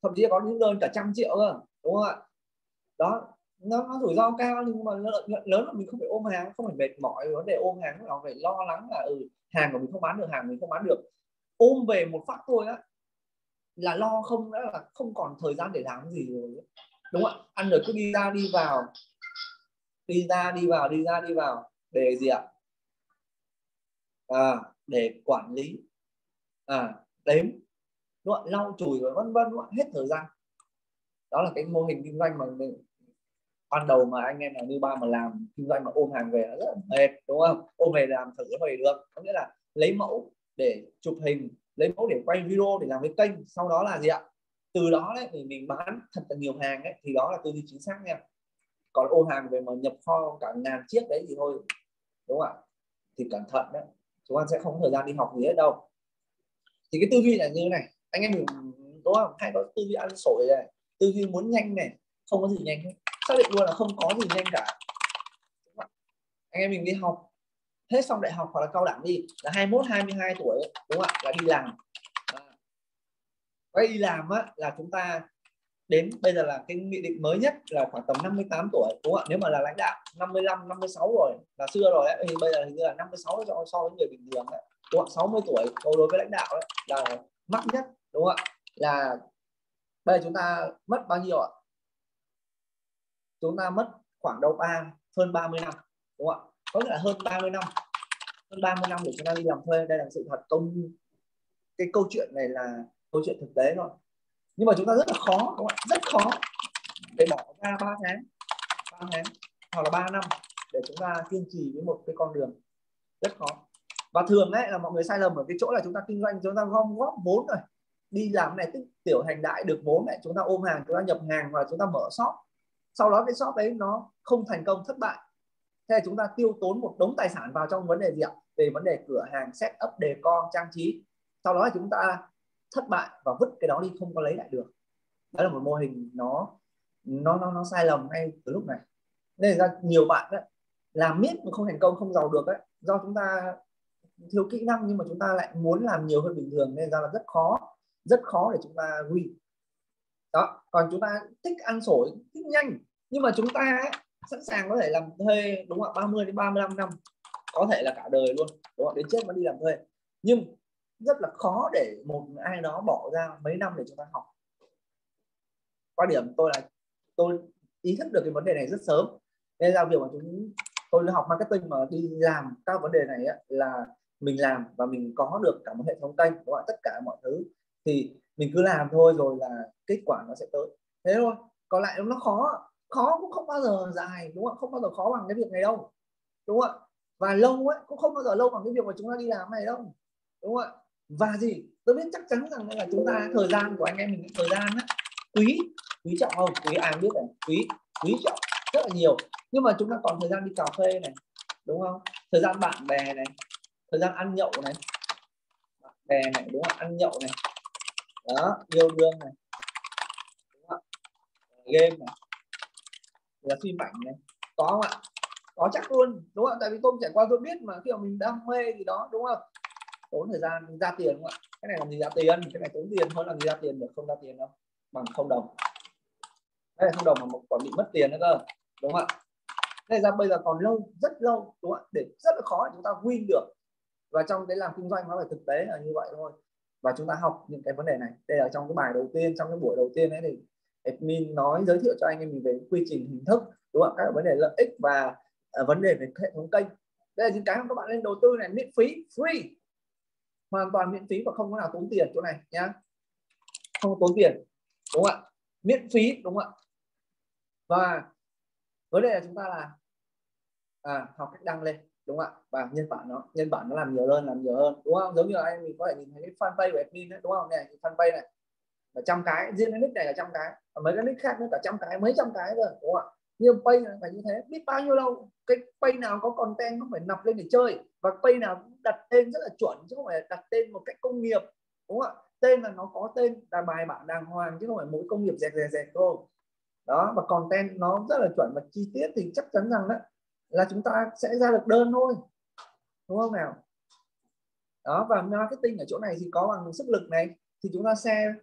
thậm chí có những đơn cả trăm triệu cơ đúng không ạ? Đó nó, nó rủi ro cao nhưng mà lợi nhuận lớn là mình không phải ôm hàng không phải mệt mỏi vấn đề ôm hàng nó phải lo lắng là ừ hàng của mình không bán được hàng mình không bán được. Ôm về một phát thôi á là lo không đã là không còn thời gian để làm gì rồi đúng không ạ? Ăn được cứ đi ra đi vào đi ra đi vào đi ra đi vào để gì ạ? À, để quản lý à đếm loại lau chùi rồi vân vân hết thời gian. Đó là cái mô hình kinh doanh mà mình, ban đầu mà anh em là như ba mà làm, kinh doanh mà ôm hàng về là rất là mệt, đúng không? Ôm về làm thử về được. Có nghĩa là lấy mẫu để chụp hình, lấy mẫu để quay video để làm cái kênh, sau đó là gì ạ? Từ đó đấy thì mình bán thật là nhiều hàng ấy, thì đó là tư duy chính xác nha. Còn ôm hàng về mà nhập kho cả ngàn chiếc đấy thì thôi, đúng không ạ? Thì cẩn thận đấy chúng ta sẽ không có thời gian đi học gì hết đâu. Thì cái tư duy là như thế này. Anh em mình đúng không? Hay có tư duy ăn sổi này, tư duy muốn nhanh này, không có gì nhanh hết. Xác định luôn là không có gì nhanh cả. Anh em mình đi học. Hết xong đại học hoặc là cao đẳng đi, là 21 22 tuổi đúng không ạ? Là đi làm. À. Vậy đi làm á, là chúng ta đến bây giờ là cái nghị định mới nhất là khoảng tầm 58 tuổi đúng không ạ? Nếu mà là lãnh đạo 55 56 rồi là xưa rồi ấy, thì bây giờ hình như là 56 so, so với người bình thường đấy đúng không 60 tuổi đối với lãnh đạo ấy, là mắc nhất đúng không ạ? Là bây giờ chúng ta mất bao nhiêu ạ? Chúng ta mất khoảng đâu ba hơn 30 năm đúng không ạ? Có nghĩa là hơn 30 năm hơn 30 năm để chúng ta đi làm thuê. Đây là sự thật. Công cái câu chuyện này là câu chuyện thực tế thôi nhưng mà chúng ta rất là khó các bạn rất khó để bỏ ra ba tháng ba tháng hoặc là 3 năm để chúng ta kiên trì với một cái con đường rất khó. Và thường ấy là mọi người sai lầm ở cái chỗ là chúng ta kinh doanh, chúng ta gom góp vốn rồi. Đi làm này tích tiểu thành đại được vốn này, chúng ta ôm hàng, chúng ta nhập hàng và chúng ta mở shop. Sau đó cái shop đấy nó không thành công, thất bại. Thế là chúng ta tiêu tốn một đống tài sản vào trong vấn đề gì ạ? Về vấn đề cửa hàng set up đề con, trang trí. Sau đó là chúng ta thất bại và vứt cái đó đi không có lấy lại được. Đó là một mô hình nó nó nó nó sai lầm ngay từ lúc này. Nên ra nhiều bạn ấy, làm miết mà không thành công không giàu được đấy do chúng ta thiếu kỹ năng nhưng mà chúng ta lại muốn làm nhiều hơn bình thường nên ra là rất khó rất khó để chúng ta quy đó còn chúng ta thích ăn sổi thích nhanh nhưng mà chúng ta ấy, sẵn sàng có thể làm thuê đúng không ạ? 30 đến 35 năm có thể là cả đời luôn đúng không? đến chết vẫn đi làm thuê. Nhưng rất là khó để một ai đó bỏ ra mấy năm để chúng ta học. Quan điểm tôi là tôi ý thức được cái vấn đề này rất sớm. Nên ra việc mà chúng tôi học marketing mà đi làm các vấn đề này ấy, là mình làm và mình có được cả một hệ thống kênh đúng không? tất cả mọi thứ thì mình cứ làm thôi rồi là kết quả nó sẽ tới. Thế thôi. Còn lại nó khó khó cũng không bao giờ dài đúng không không bao giờ khó bằng cái việc này đâu đúng không ạ? Và lâu ấy cũng không bao giờ lâu bằng cái việc mà chúng ta đi làm này đâu đúng không ạ? Và gì? Tôi biết chắc chắn rằng là chúng ta thời gian của anh em mình, thời gian á, quý quý trọng không? Quý, ai biết này quý quý trọng rất là nhiều. Nhưng mà chúng ta còn thời gian đi cà phê này, đúng không? Thời gian bạn bè này, thời gian ăn nhậu này, bạn bè này, đúng không? Ăn nhậu này, đó, yêu đương này, đúng không? game này, là phim ảnh này, có không ạ? Có chắc luôn, đúng không tại vì tôi trải qua, tôi biết mà, khi mà mình đam mê gì đó, đúng không? Tốn thời gian ra tiền đúng không ạ? Cái này làm gì ra tiền? Cái này tốn tiền thôi làm gì ra tiền được? Không ra tiền đâu bằng không đồng. Đây là không đồng mà còn bị mất tiền nữa cơ đúng không ạ? Đây ra bây giờ còn lâu rất lâu đúng không ạ? Để rất là khó để chúng ta win được. Và trong cái làm kinh doanh nó phải thực tế là như vậy thôi. Và chúng ta học những cái vấn đề này. Đây là trong cái bài đầu tiên trong cái buổi đầu tiên ấy thì admin nói giới thiệu cho anh em mình về quy trình hình thức đúng không các vấn đề lợi ích và uh, vấn đề về hệ thống kênh. Đây là những cái mà các bạn lên đầu tư này miễn phí free hoàn toàn miễn phí và không có nào tốn tiền chỗ này nhá. Không tốn tiền đúng không ạ? Miễn phí đúng không ạ? Và vấn đề là chúng ta là à, học cách đăng lên đúng không ạ? Và nhân bản nó nhân bản nó làm nhiều hơn làm nhiều hơn đúng không? Giống như là anh mình có thể nhìn thấy cái fanpage của admin đấy đúng không? Này fanpage này là trăm cái riêng cái nick này là trăm cái. Và mấy cái nick khác nữa cả trăm cái mấy trăm cái rồi đúng không ạ? Nhưng pay phải như thế biết bao nhiêu đâu cái pay nào có content không phải nạp lên để chơi và pay nào cũng đặt tên rất là chuẩn, chứ không phải đặt tên một cách công nghiệp, đúng không ạ? Tên là nó có tên, là bài bản đàng hoàng, chứ không phải mỗi công nghiệp dẹt dẹt dẹt thôi. Đó, và content nó rất là chuẩn, và chi tiết thì chắc chắn rằng đó, là chúng ta sẽ ra được đơn thôi. Đúng không nào? Đó, và marketing ở chỗ này thì có bằng sức lực này, thì chúng ta share,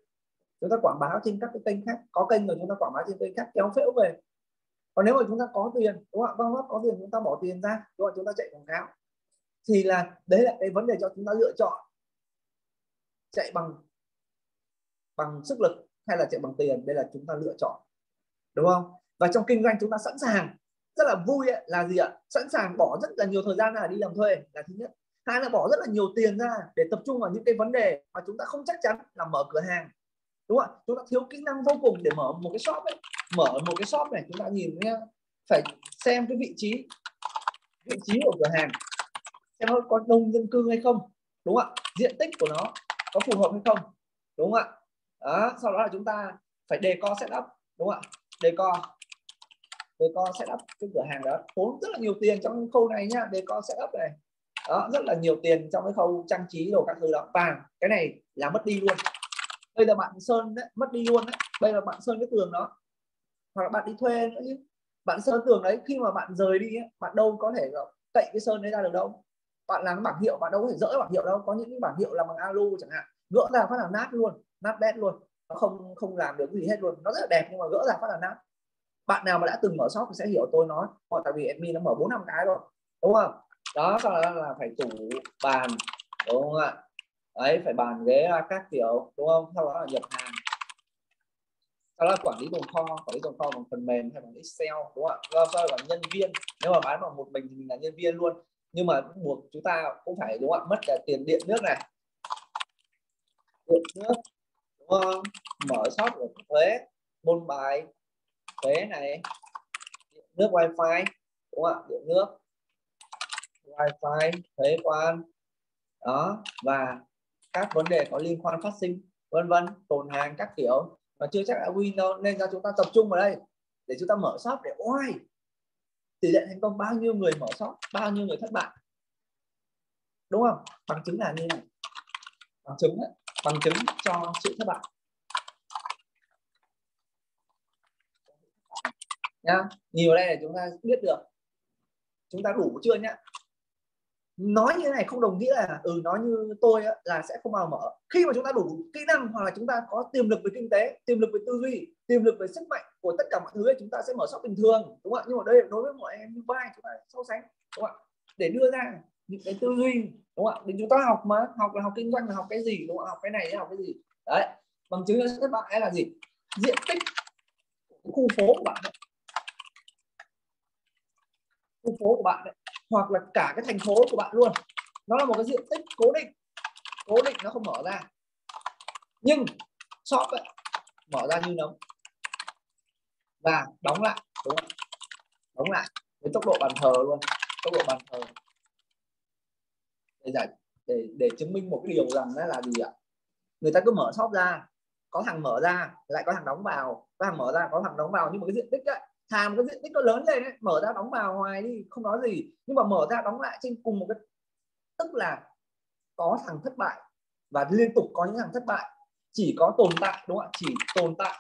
chúng ta quảng bá trên các cái kênh khác. Có kênh rồi chúng ta quảng bá trên kênh khác, kéo phễu về. Còn nếu mà chúng ta có tiền, đúng không ạ? Vâng, vâng có tiền chúng ta bỏ tiền ra, đúng không? chúng ta chạy quảng cáo thì là đấy là cái vấn đề cho chúng ta lựa chọn. Chạy bằng bằng sức lực hay là chạy bằng tiền đây là chúng ta lựa chọn. Đúng không? Và trong kinh doanh chúng ta sẵn sàng rất là vui ấy, là gì ạ? Sẵn sàng bỏ rất là nhiều thời gian ra đi làm thuê là thứ nhất. Hai là bỏ rất là nhiều tiền ra để tập trung vào những cái vấn đề mà chúng ta không chắc chắn là mở cửa hàng. Đúng không ạ? Chúng ta thiếu kỹ năng vô cùng để mở một cái shop ấy. Mở một cái shop này chúng ta nhìn nhé phải xem cái vị trí vị trí của cửa hàng xem nó có đông dân cư hay không đúng không ạ? Diện tích của nó có phù hợp hay không đúng không ạ? Đó sau đó là chúng ta phải đề co setup đúng không ạ? Đề co đề co setup cái cửa hàng đó. Tốn rất là nhiều tiền trong khâu này nhá đề co setup này. Đó rất là nhiều tiền trong cái khâu trang trí đồ các thứ đó. Và cái này là mất đi luôn. Bây giờ bạn sơn đấy mất đi luôn đấy. Bây giờ bạn sơn cái tường đó hoặc là bạn đi thuê nữa chứ. Bạn sơn tường đấy khi mà bạn rời đi ấy, bạn đâu có thể cậy cái sơn đấy ra được đâu bạn làm bảng hiệu, bạn đâu có thể dỡ bảng hiệu đâu. Có những cái bảng hiệu làm bằng alu chẳng hạn. Gỡ ra phát là nát luôn, nát bét luôn. Nó không không làm được gì hết luôn. Nó rất là đẹp nhưng mà gỡ ra phát là nát. Bạn nào mà đã từng mở shop thì sẽ hiểu tôi nói. Hoặc tại vì admin nó mở bốn, năm cái rồi, đúng không? Đó, sau đó là phải tủ, bàn, đúng không ạ? Ấy phải bàn ghế các kiểu, đúng không? Sau đó là nhập hàng. Sau đó quản lý tồn kho, quản lý tồn kho bằng phần mềm hay bằng excel, đúng không ạ? Sau đó là nhân viên. Nếu mà bán bằng một mình thì mình là nhân viên luôn nhưng mà buộc chúng ta cũng phải, đúng không ạ? Mất cả tiền điện, nước này. Điện, nước, đúng không? Mở shop của thuế, môn bài, thuế này. Điện, nước, wifi, đúng không ạ? Điện, nước, wifi, thuế quan. Đó, và các vấn đề có liên quan phát sinh, vân vân, tồn hàng các kiểu. Và chưa chắc đã win đâu, nên ra chúng ta tập trung vào đây để chúng ta mở shop để oai tỷ lệ thành công bao nhiêu người mở shop bao nhiêu người thất bại. Đúng không? Bằng chứng là như này. Bằng chứng ấy, bằng chứng cho sự thất bại. Nhá. Nhiều đây để chúng ta biết được. Chúng ta đủ chưa nhá? Nói như thế này không đồng nghĩa là ừ nói như tôi á, là sẽ không bao mở. Khi mà chúng ta đủ kỹ năng hoặc là chúng ta có tiềm lực về kinh tế tiềm lực về tư duy tiềm lực về sức mạnh của tất cả mọi thứ ấy, chúng ta sẽ mở shop bình thường đúng không ạ? Nhưng mà đây đối với mọi em như vai chúng ta so sánh đúng không ạ? Để đưa ra những cái tư duy đúng không ạ? Để chúng ta học mà học là học kinh doanh là học cái gì đúng không ạ? Học cái này học cái gì. Đấy bằng chứng là thất bại là gì? Diện tích khu phố của bạn đấy. khu phố của bạn đấy hoặc là cả cái thành phố của bạn luôn. Nó là một cái diện tích cố định. Cố định nó không mở ra. Nhưng shop ấy, mở ra như nấm. Và đóng lại đúng không? đóng lại với tốc độ bàn thờ luôn. Tốc độ bàn thờ. Để giải để để chứng minh một cái điều rằng đó là gì ạ? Người ta cứ mở shop ra có thằng mở ra lại có thằng đóng vào có thằng mở ra có thằng đóng vào. Nhưng mà cái diện tích ấy, thàm cái diện tích nó lớn lên ấy, mở ra đóng vào ngoài đi không nói gì. Nhưng mà mở ra đóng lại trên cùng một cái tức là có thằng thất bại và liên tục có những thằng thất bại. Chỉ có tồn tại đúng không ạ? Chỉ tồn tại.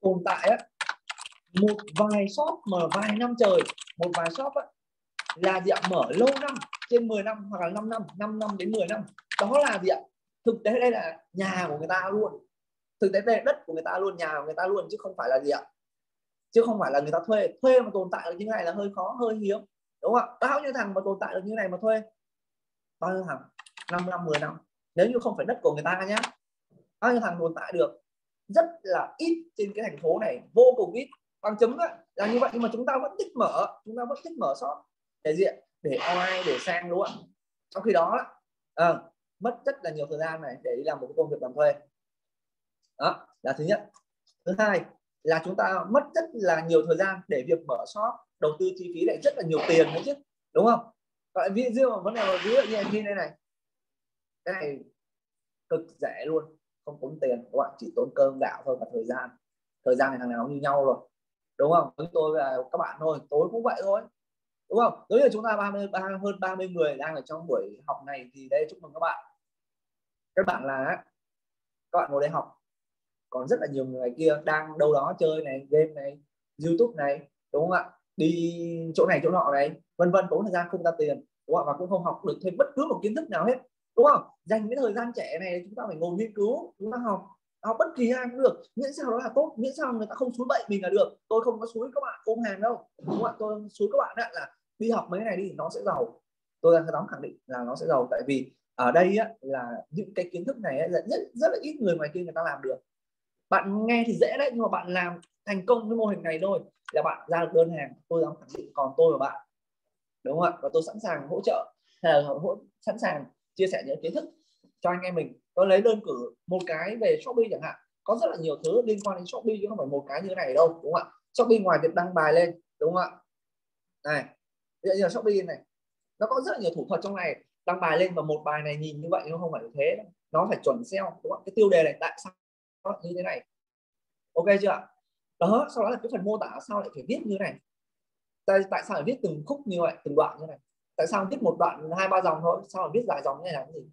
Tồn tại á. Một vài shop mở vài năm trời một vài shop á là gì ạ? Mở lâu năm trên 10 năm hoặc là 5 năm 5 năm đến 10 năm. Đó là gì ạ? Thực tế đây là nhà của người ta luôn. Thực tế đây là đất của người ta luôn nhà của người ta luôn chứ không phải là gì ạ? Chứ không phải là người ta thuê thuê mà tồn tại được như này là hơi khó hơi hiếm. Đúng không ạ? Bao nhiêu thằng mà tồn tại được như này mà thuê. Bao nhiêu thằng 5 năm 10 năm. Nếu như không phải đất của người ta nhé bao nhiêu thằng tồn tại được rất là ít trên cái thành phố này vô cùng ít. Bằng chứng đó, là như vậy. Nhưng mà chúng ta vẫn thích mở chúng ta vẫn thích mở shop để diện để online để sang đúng không ạ? Trong khi đó à, mất rất là nhiều thời gian này để đi làm một cái công việc làm thuê. Đó là thứ nhất. Thứ hai là chúng ta mất rất là nhiều thời gian để việc mở shop, đầu tư chi phí lại rất là nhiều tiền nữa chứ, đúng không? Gọi ví dụ vấn đề ví dụ như như đây này, cái này cực rẻ luôn, không tốn tiền các bạn chỉ tốn cơm gạo thôi và thời gian thời gian này thằng nào như nhau rồi, đúng không? Với tôi và các bạn thôi, tối cũng vậy thôi, đúng không? Nếu như chúng ta 30 ba, hơn 30 người đang ở trong buổi học này thì đây, chúc mừng các bạn. Các bạn là, các bạn ngồi đây học còn rất là nhiều người kia đang đâu đó chơi này game này youtube này đúng không ạ? Đi chỗ này chỗ nọ này vân vân tốn thời gian không ra tiền đúng không ạ? Và cũng không học được thêm bất cứ một kiến thức nào hết đúng không? Dành cái thời gian trẻ này chúng ta phải ngồi nghiên cứu chúng ta học học bất kỳ ai cũng được. Miễn sao đó là tốt miễn sao người ta không xúi bậy mình là được. Tôi không có xúi các bạn ôm hàng đâu đúng không ạ? Tôi xúi các bạn là đi học mấy cái này đi nó sẽ giàu. Tôi đang dám khẳng định là nó sẽ giàu tại vì ở đây á, là những cái kiến thức này là rất rất là ít người ngoài kia người ta làm được bạn nghe thì dễ đấy, nhưng mà bạn làm thành công cái mô hình này thôi là bạn ra được đơn hàng. Tôi dám khẳng định, còn tôi và bạn, đúng không ạ? Và tôi sẵn sàng hỗ trợ, hay là hỗ, sẵn sàng chia sẻ những kiến thức cho anh em mình. Tôi lấy đơn cử một cái về shopee chẳng hạn. Có rất là nhiều thứ liên quan đến shopee, chứ không phải một cái như thế này đâu, đúng không ạ? Shopee ngoài việc đăng bài lên, đúng không ạ? Này bây giờ shopee này, nó có rất là nhiều thủ thuật trong này. Đăng bài lên và một bài này nhìn như vậy, nó không phải thế nó phải chuẩn SEO đúng không? cái tiêu đề này tại sao như thế này. Ok chưa đó sau đó là cái phần mô tả sao lại phải viết như này. Tại, tại sao phải viết từng khúc như vậy từng đoạn như này? Tại sao viết một đoạn hai ba dòng thôi? Sao lại viết dài dòng như này làm gì?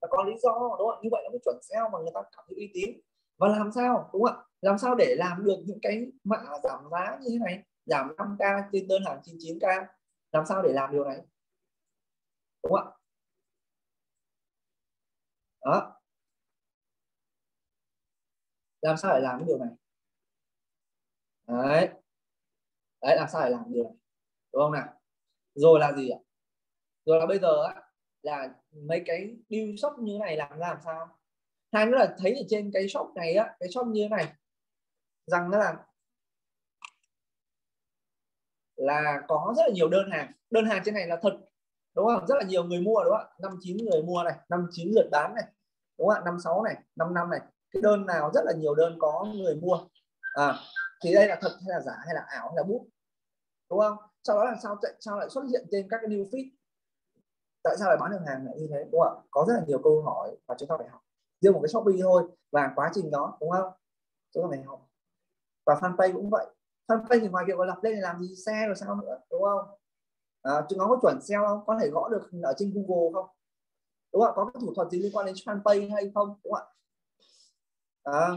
Là có lý do đúng không như vậy nó mới chuẩn SEO mà người ta cảm thấy uy tín. Và làm sao đúng không ạ? Làm sao để làm được những cái mã giảm giá như thế này? Giảm 5k trên đơn hàng 99k làm sao để làm điều này? Đúng không ạ? Đó làm sao để làm cái điều này? Đấy. Đấy, làm sao để làm điều này? Đúng không nào? Rồi là gì ạ? Rồi là bây giờ á, là mấy cái deal shop như thế này làm ra làm sao? Hai nữa là thấy ở trên cái shop này á, cái shop như thế này, rằng nó là là có rất là nhiều đơn hàng. Đơn hàng trên này là thật, đúng không? Rất là nhiều người mua, đúng không ạ? năm chín người mua này, năm chín lượt bán này, đúng không ạ? năm sáu này, năm năm này cái đơn nào rất là nhiều đơn có người mua. À, thì đây là thật hay là giả hay là ảo hay là bút? Đúng không? Sau đó là sao tại sao lại xuất hiện trên các cái new feed tại sao lại bán được hàng lại như thế? Đúng không ạ? Có rất là nhiều câu hỏi và chúng ta phải học. Riêng một cái shopee thôi và quá trình đó đúng không? Chúng ta phải học. Và fanpage cũng vậy. Fanpage thì ngoài việc lập lên thì làm gì? Xe rồi sao nữa? Đúng không? À, chúng nó có chuẩn SEO không? Có thể gõ được ở trên Google không? Đúng không có cái thủ thuật gì liên quan đến fanpage hay không? Đúng không ạ? À,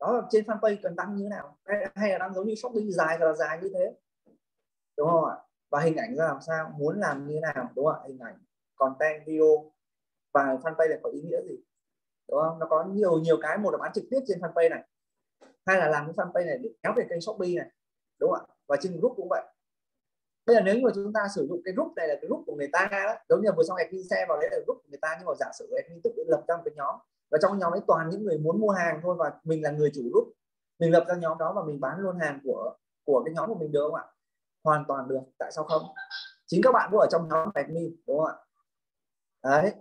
đó là trên fanpage cần đăng như thế nào? Hay, hay là đăng giống như shopping dài là dài như thế? Đúng không ạ? Và hình ảnh ra làm sao? Muốn làm như thế nào? Đúng không ạ? Hình ảnh content video. Và fanpage này có ý nghĩa gì? Đúng không? Nó có nhiều nhiều cái một là bán trực tiếp trên fanpage này. Hay là làm cái fanpage này để kéo về kênh shopee này. Đúng không ạ? Và trên group cũng vậy. Bây giờ nếu như mà chúng ta sử dụng cái group này là cái group của người ta đó, giống như vừa xong admin xe vào đấy là group của người ta nhưng mà giả sử admin tự lập ra một cái nhóm và trong nhóm ấy toàn những người muốn mua hàng thôi và mình là người chủ group. Mình lập ra nhóm đó và mình bán luôn hàng của của cái nhóm của mình được không ạ? Hoàn toàn được. Tại sao không? Chính các bạn cũng ở trong nhóm admin đúng không ạ? Đấy.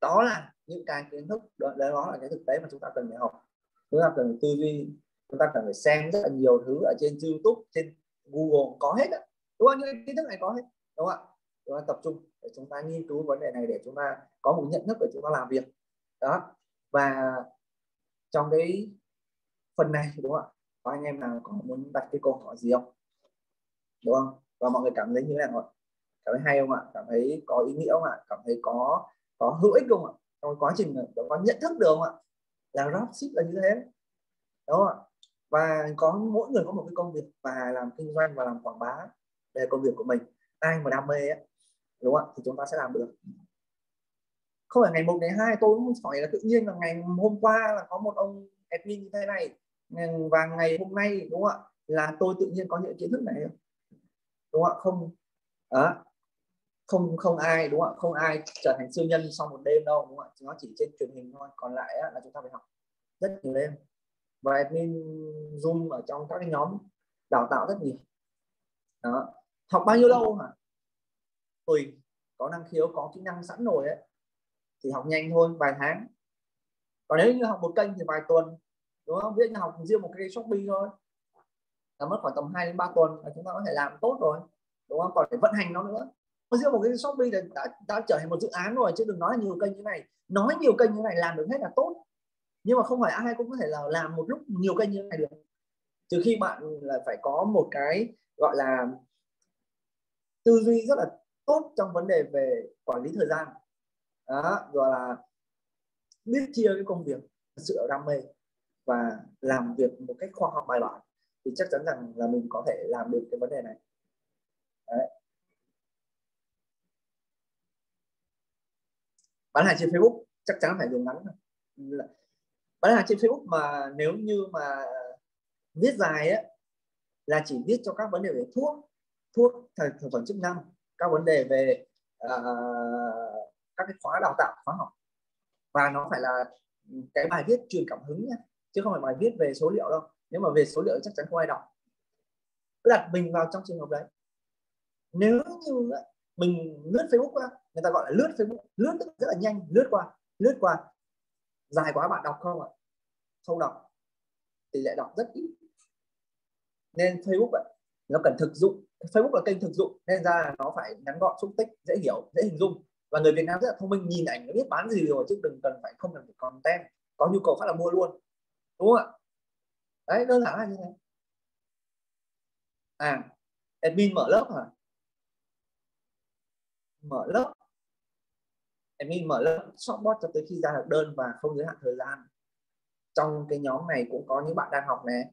Đó là những cái kiến thức đó, đó là cái thực tế mà chúng ta cần phải học. Chúng ta cần phải tư duy chúng ta cần phải xem rất là nhiều thứ ở trên youtube trên google có hết đó. đúng không? Những kiến thức này có hết đúng không ạ? Chúng ta tập trung để chúng ta nghiên cứu vấn đề này để chúng ta có một nhận thức để chúng ta làm việc đó. Và trong cái phần này đúng không ạ? Có anh em nào có muốn đặt cái câu hỏi gì không? Đúng không? Và mọi người cảm thấy như thế nào ạ? Cảm thấy hay không ạ? Cảm thấy có ý nghĩa không ạ? Cảm thấy có có hữu ích không ạ? Trong quá trình có nhận thức được không ạ? Là dropship là như thế. Đúng không ạ? Và có mỗi người có một cái công việc và làm kinh doanh và làm quảng bá về công việc của mình. Ai mà đam mê ấy, đúng không ạ? Thì chúng ta sẽ làm được không phải ngày một, ngày hai tôi cũng hỏi là tự nhiên là ngày hôm qua là có một ông admin như thế này. Và ngày hôm nay, đúng không ạ? Là tôi tự nhiên có những kiến thức này. Đúng không ạ? Không đó. Không không ai, đúng không ạ? Không ai trở thành siêu nhân sau một đêm đâu, đúng không ạ? Nó chỉ trên truyền hình thôi. Còn lại là chúng ta phải học rất nhiều đêm. Và admin zoom ở trong các cái nhóm đào tạo rất nhiều. Đó. Học bao nhiêu lâu hả? Tùy. Có năng khiếu, có kỹ năng sẵn rồi ấy thì học nhanh thôi vài tháng. Còn nếu như học một kênh thì vài tuần, đúng không? Biết như học riêng một cái shopee thôi. Là mất khoảng tầm 2 đến 3 tuần là chúng ta có thể làm tốt rồi, đúng không? Còn phải vận hành nó nữa. Riêng một cái shopee là đã đã trở thành một dự án rồi, chứ đừng nói nhiều kênh như này. Nói nhiều kênh như này làm được hết là tốt. Nhưng mà không phải ai cũng có thể là làm một lúc nhiều kênh như này được. Trừ khi bạn là phải có một cái gọi là tư duy rất là tốt trong vấn đề về quản lý thời gian đó rồi là biết chia cái công việc sự đam mê và làm việc một cách khoa học bài bản thì chắc chắn rằng là mình có thể làm được cái vấn đề này Đấy. bán hàng trên Facebook chắc chắn phải dùng ngắn bán hàng trên Facebook mà nếu như mà viết dài ấy là chỉ viết cho các vấn đề về thuốc thuốc thực phẩm chức năng các vấn đề về uh, các cái khóa đào tạo khóa học. Và nó phải là cái bài viết truyền cảm hứng nhé chứ không phải bài viết về số liệu đâu. Nếu mà về số liệu chắc chắn không ai đọc. Cứ đặt mình vào trong trường hợp đấy. Nếu như mình lướt Facebook người ta gọi là lướt Facebook. Lướt rất là nhanh lướt qua lướt qua. Dài quá bạn đọc không ạ? Không đọc. Tỷ lệ đọc rất ít. Nên Facebook ấy, nó cần thực dụng. Facebook là kênh thực dụng nên ra nó phải ngắn gọn xúc tích dễ hiểu dễ hình dung và người Việt Nam rất là thông minh, nhìn ảnh nó biết bán gì rồi chứ đừng cần phải không cần phải content. Có nhu cầu phát là mua luôn. Đúng không ạ? Đấy, đơn giản là như thế. À admin mở lớp hả? Mở lớp. Admin mở lớp shopbot cho tới khi ra được đơn và không giới hạn thời gian. Trong cái nhóm này cũng có những bạn đang học này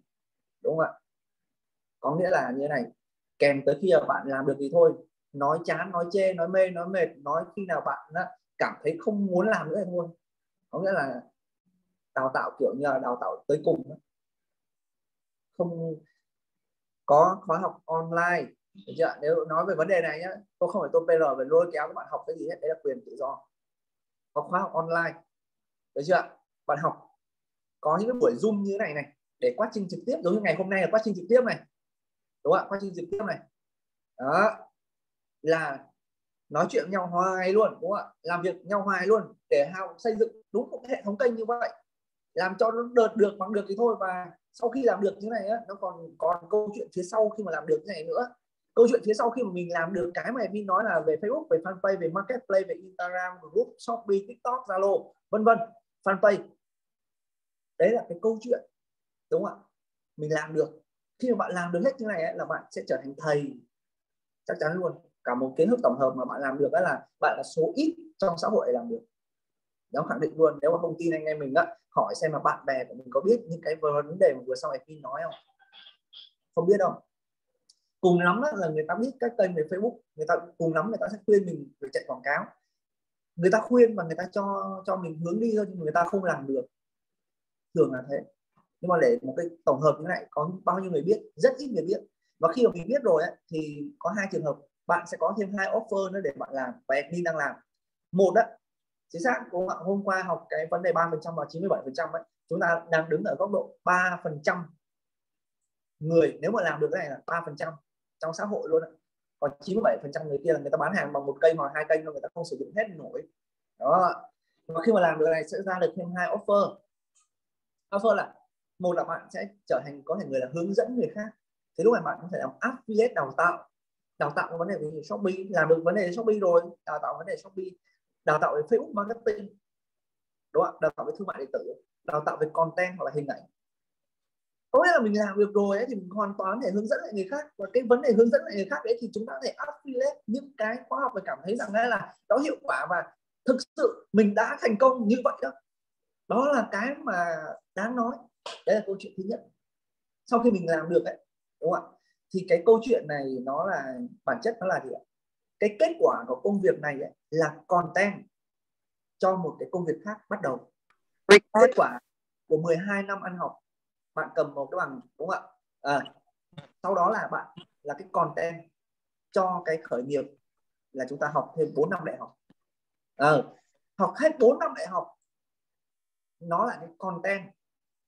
đúng không ạ? Có nghĩa là như thế này, kèm tới khi mà bạn làm được thì thôi nói chán nói chê nói mê nói mệt nói khi nào bạn đó, cảm thấy không muốn làm nữa thì thôi có nghĩa là đào tạo kiểu như là đào tạo tới cùng đó. không có khóa học online được chưa? nếu nói về vấn đề này nhá tôi không phải tôi PR về lôi kéo các bạn học cái gì hết đấy là quyền tự do. Có khóa học online được chưa? Bạn học có những cái buổi zoom như thế này này để quá trình trực tiếp giống như ngày hôm nay là quá trình trực tiếp này. Đúng không ạ? Quá trình trực tiếp này. Đó là nói chuyện nhau hoài luôn đúng không ạ? Làm việc nhau hoài luôn để hào xây dựng đúng một hệ thống kênh như vậy. Làm cho nó đợt được bằng được thì thôi và sau khi làm được như này á, nó còn còn câu chuyện phía sau khi mà làm được như này nữa. Câu chuyện phía sau khi mà mình làm được cái mà mình nói là về Facebook về fanpage về marketplace về Instagram group Shopee TikTok Zalo vân vân fanpage. Đấy là cái câu chuyện đúng không ạ? Mình làm được. Khi mà bạn làm được hết như này ấy, là bạn sẽ trở thành thầy chắc chắn luôn cả một kiến thức tổng hợp mà bạn làm được đó là bạn là số ít trong xã hội làm được. Nó khẳng định luôn nếu mà không tin anh em mình á hỏi xem là bạn bè của mình có biết những cái vấn đề mà vừa sau này pin nói không? Không biết đâu cùng lắm là người ta biết các kênh về Facebook người ta cùng lắm người ta sẽ khuyên mình về chạy quảng cáo. Người ta khuyên và người ta cho cho mình hướng đi thôi nhưng người ta không làm được. Thường là thế. Nhưng mà để một cái tổng hợp như này có bao nhiêu người biết? Rất ít người biết. Và khi mà mình biết rồi ấy, thì có hai trường hợp bạn sẽ có thêm hai offer nữa để bạn làm, và admin đang làm. Một đó chính xác cũng hôm qua học cái vấn đề ba phần trăm và 97 phần trăm ấy, chúng ta đang đứng ở góc độ ba phần trăm người. Nếu mà làm được cái này là ba phần trăm trong xã hội luôn còn 97 phần trăm người kia là người ta bán hàng bằng một kênh hoặc hai kênh mà người ta không sử dụng hết nổi. Đó. Và khi mà làm được này sẽ ra được thêm hai offer. Offer là, một là bạn sẽ trở thành, có thể người là hướng dẫn người khác. Thế lúc này bạn có thể làm affiliate đào tạo đào tạo cái vấn đề về shopee làm được vấn đề shopee rồi đào tạo vấn đề shopee đào tạo về facebook marketing đúng không đào tạo về thương mại điện tử đào tạo về content hoặc là hình ảnh. Có nghĩa là mình làm được rồi ấy, thì mình hoàn toàn thể hướng dẫn lại người khác và cái vấn đề hướng dẫn lại người khác đấy thì chúng ta có thể affiliate những cái khóa học và cảm thấy rằng đây là nó hiệu quả và thực sự mình đã thành công như vậy đó. Đó là cái mà đáng nói. Đấy là câu chuyện thứ nhất. Sau khi mình làm được ấy đúng không ạ? Thì cái câu chuyện này nó là bản chất nó là gì ạ? Cái kết quả của công việc này ấy, là content cho một cái công việc khác bắt đầu. Kết quả của 12 năm ăn học bạn cầm một cái bằng đúng không ạ? À, sau đó là bạn là cái content cho cái khởi nghiệp là chúng ta học thêm 4 năm đại học. À, học hết 4 năm đại học nó là cái content.